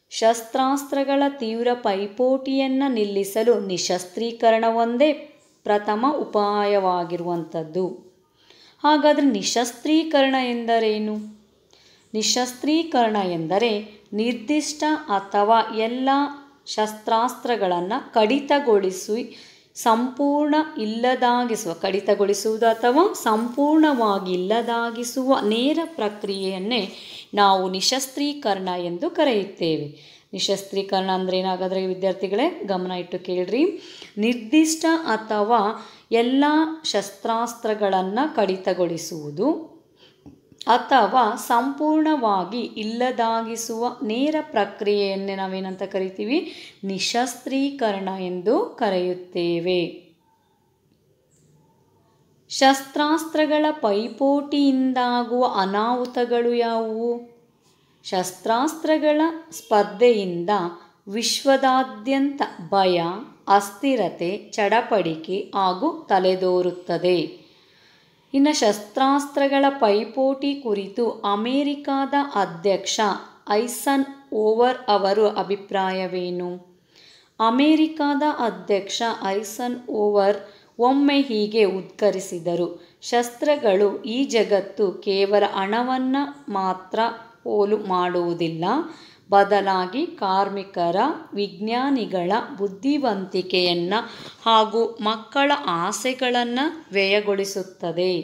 ಶಸ್ತ್ರಾಸ್ತ್ರಗಳ ತೀವ್ರ ಪೈಪೋಟಿಯನ್ನು ನಿಲ್ಲಿಸಲು ನಿಶಸ್ತ್ರೀಕರಣವೊಂದೇ ಪ್ರಥಮ ಉಪಾಯವಾಗಿರುವಂಥದ್ದು. ಹಾಗಾದರೆ ನಿಶಸ್ತ್ರೀಕರಣ ಎಂದರೇನು? ನಿಶಸ್ತ್ರೀಕರಣ ಎಂದರೆ ನಿರ್ದಿಷ್ಟ ಅಥವಾ ಎಲ್ಲ ಶಸ್ತ್ರಾಸ್ತ್ರಗಳನ್ನು ಕಡಿತಗೊಳಿಸಿ, ಸಂಪೂರ್ಣ ಇಲ್ಲದಾಗಿಸುವ, ಕಡಿತಗೊಳಿಸುವುದು ಅಥವಾ ಸಂಪೂರ್ಣವಾಗಿ ಇಲ್ಲದಾಗಿಸುವ ನೇರ ಪ್ರಕ್ರಿಯೆಯನ್ನೇ ನಾವು ನಿಶಸ್ತ್ರೀಕರಣ ಎಂದು ಕರೆಯುತ್ತೇವೆ. ನಿಶಸ್ತ್ರೀಕರಣ ಅಂದರೆ ಏನಾಗಾದರೆ ವಿದ್ಯಾರ್ಥಿಗಳೇ ಗಮನ ಇಟ್ಟು ಕೇಳ್ರಿ. ನಿರ್ದಿಷ್ಟ ಅಥವಾ ಎಲ್ಲ ಶಸ್ತ್ರಾಸ್ತ್ರಗಳನ್ನು ಕಡಿತಗೊಳಿಸುವುದು ಅಥವಾ ಸಂಪೂರ್ಣವಾಗಿ ಇಲ್ಲದಾಗಿಸುವ ನೇರ ಪ್ರಕ್ರಿಯೆಯನ್ನೇ ನಾವೇನಂತ ಕರಿತೀವಿ? ನಿಶಸ್ತ್ರೀಕರಣ ಎಂದು ಕರೆಯುತ್ತೇವೆ. ಶಸ್ತ್ರಾಸ್ತ್ರಗಳ ಪೈಪೋಟಿಯಿಂದಾಗುವ ಅನಾಹುತಗಳು ಯಾವುವು? ಶಸ್ತ್ರಾಸ್ತ್ರಗಳ ಸ್ಪರ್ಧೆಯಿಂದ ವಿಶ್ವದಾದ್ಯಂತ ಭಯ, ಅಸ್ಥಿರತೆ, ಚಡಪಡಿಕೆ ಹಾಗೂ ತಲೆದೋರುತ್ತದೆ. ಇನ್ನು ಶಸ್ತ್ರಾಸ್ತ್ರಗಳ ಪೈಪೋಟಿ ಕುರಿತು ಅಮೇರಿಕಾದ ಅಧ್ಯಕ್ಷ ಐಸನ್ ಓವರ್ ಅವರು ಅಭಿಪ್ರಾಯವೇನು? ಅಮೇರಿಕಾದ ಅಧ್ಯಕ್ಷ ಐಸನ್ ಓವರ್ ಒಮ್ಮೆ ಹೀಗೆ ಉದ್ಗರಿಸಿದರು ಶಸ್ತ್ರಗಳು ಈ ಜಗತ್ತು ಕೇವಲ ಹಣವನ್ನು ಮಾತ್ರ ಪೋಲು ಮಾಡುವುದಿಲ್ಲ. ಬದಲಾಗಿ ಕಾರ್ಮಿಕರ ವಿಜ್ಞಾನಿಗಳ ಬುದ್ಧಿವಂತಿಕೆಯನ್ನು ಹಾಗೂ ಮಕ್ಕಳ ಆಸೆಗಳನ್ನು ವ್ಯಯಗೊಳಿಸುತ್ತದೆ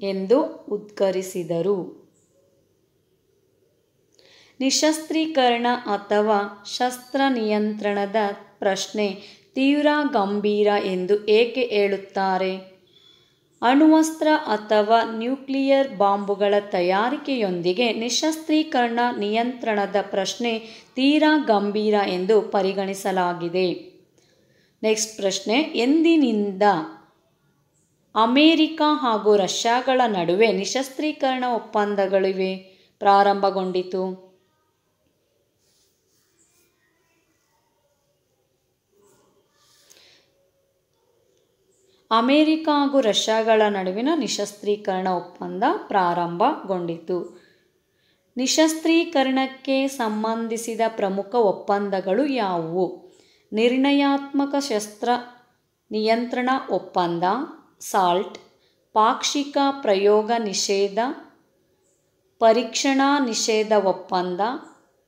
ಎಂದು ಉದ್ಗರಿಸಿದರು. ನಿಶಸ್ತ್ರೀಕರಣ ಅಥವಾ ಶಸ್ತ್ರ ನಿಯಂತ್ರಣದ ಪ್ರಶ್ನೆ ತೀವ್ರ ಗಂಭೀರ ಎಂದು ಏಕೆ ಹೇಳುತ್ತಾರೆ? ಅಣ್ವಸ್ತ್ರ ಅಥವಾ ನ್ಯೂಕ್ಲಿಯರ್ ಬಾಂಬುಗಳ ತಯಾರಿಕೆಯೊಂದಿಗೆ ನಿಶಸ್ತ್ರೀಕರಣ ನಿಯಂತ್ರಣದ ಪ್ರಶ್ನೆ ತೀರಾ ಗಂಭೀರ ಎಂದು ಪರಿಗಣಿಸಲಾಗಿದೆ. ನೆಕ್ಸ್ಟ್ ಪ್ರಶ್ನೆ, ಎಂದಿನಿಂದ ಅಮೇರಿಕ ಹಾಗೂ ರಷ್ಯಾಗಳ ನಡುವೆ ನಿಶಸ್ತ್ರೀಕರಣ ಒಪ್ಪಂದಗಳಿವೆ? ಪ್ರಾರಂಭಗೊಂಡಿತು. ಅಮೇರಿಕ ಹಾಗೂ ರಷ್ಯಾಗಳ ನಡುವಿನ ನಿಶಸ್ತ್ರೀಕರಣ ಒಪ್ಪಂದ ಪ್ರಾರಂಭಗೊಂಡಿತು. ನಿಶಸ್ತ್ರೀಕರಣಕ್ಕೆ ಸಂಬಂಧಿಸಿದ ಪ್ರಮುಖ ಒಪ್ಪಂದಗಳು ಯಾವುವು? ನಿರ್ಣಯಾತ್ಮಕ ಶಸ್ತ್ರ ನಿಯಂತ್ರಣ ಒಪ್ಪಂದ, ಸಾಲ್ಟ್, ಪಾಕ್ಷಿಕ ಪ್ರಯೋಗ ನಿಷೇಧ, ಪರೀಕ್ಷಣಾ ನಿಷೇಧ ಒಪ್ಪಂದ,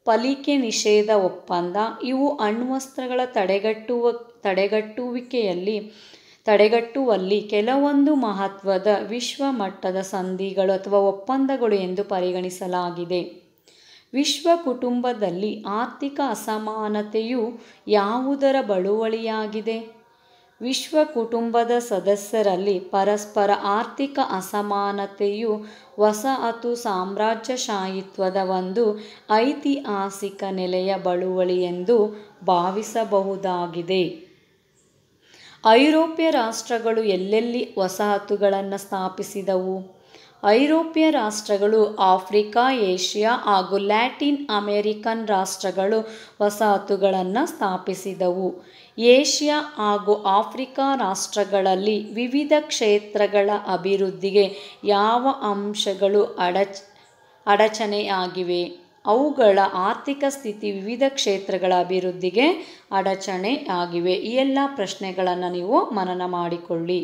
ಪಲಿಕೆ ನಿಷೇಧ ಒಪ್ಪಂದ, ಇವು ಅಣ್ವಸ್ತ್ರಗಳ ತಡೆಗಟ್ಟುವ ತಡೆಗಟ್ಟುವಿಕೆಯಲ್ಲಿ ತಡೆಗಟ್ಟುವಲ್ಲಿ ಕೆಲವೊಂದು ಮಹತ್ವದ ವಿಶ್ವ ಮಟ್ಟದ ಸಂಧಿಗಳು ಅಥವಾ ಒಪ್ಪಂದಗಳು ಎಂದು ಪರಿಗಣಿಸಲಾಗಿದೆ. ವಿಶ್ವ ಕುಟುಂಬದಲ್ಲಿ ಆರ್ಥಿಕ ಅಸಮಾನತೆಯು ಯಾವುದರ ಬಳುವಳಿಯಾಗಿದೆ? ವಿಶ್ವ ಕುಟುಂಬದ ಸದಸ್ಯರಲ್ಲಿ ಪರಸ್ಪರ ಆರ್ಥಿಕ ಅಸಮಾನತೆಯು ವಸಾಹತು ಸಾಮ್ರಾಜ್ಯಶಾಹಿತ್ವದ ಒಂದು ಐತಿಹಾಸಿಕ ನೆಲೆಯ ಬಳುವಳಿ ಎಂದು ಭಾವಿಸಬಹುದಾಗಿದೆ. ಐರೋಪ್ಯ ರಾಷ್ಟ್ರಗಳು ಎಲ್ಲೆಲ್ಲಿ ವಸಾಹತುಗಳನ್ನು ಸ್ಥಾಪಿಸಿದವು? ಐರೋಪ್ಯ ರಾಷ್ಟ್ರಗಳು ಆಫ್ರಿಕಾ, ಏಷ್ಯಾ ಹಾಗೂ ಲ್ಯಾಟಿನ್ ಅಮೆರಿಕನ್ ರಾಷ್ಟ್ರಗಳು ವಸಾಹತುಗಳನ್ನು ಸ್ಥಾಪಿಸಿದವು. ಏಷ್ಯಾ ಹಾಗೂ ಆಫ್ರಿಕಾ ರಾಷ್ಟ್ರಗಳಲ್ಲಿ ವಿವಿಧ ಕ್ಷೇತ್ರಗಳ ಅಭಿವೃದ್ಧಿಗೆ ಯಾವ ಅಂಶಗಳು ಅಡಚ್, ಅಡಚಣೆಯಾಗಿವೆ? ಅವುಗಳ ಆರ್ಥಿಕ ಸ್ಥಿತಿ ವಿವಿಧ ಕ್ಷೇತ್ರಗಳ ಅಭಿವೃದ್ಧಿಗೆ ಅಡಚಣೆ ಆಗಿವೆ ಈ ಎಲ್ಲ ಪ್ರಶ್ನೆಗಳನ್ನು ನೀವು ಮನನ ಮಾಡಿಕೊಳ್ಳಿ.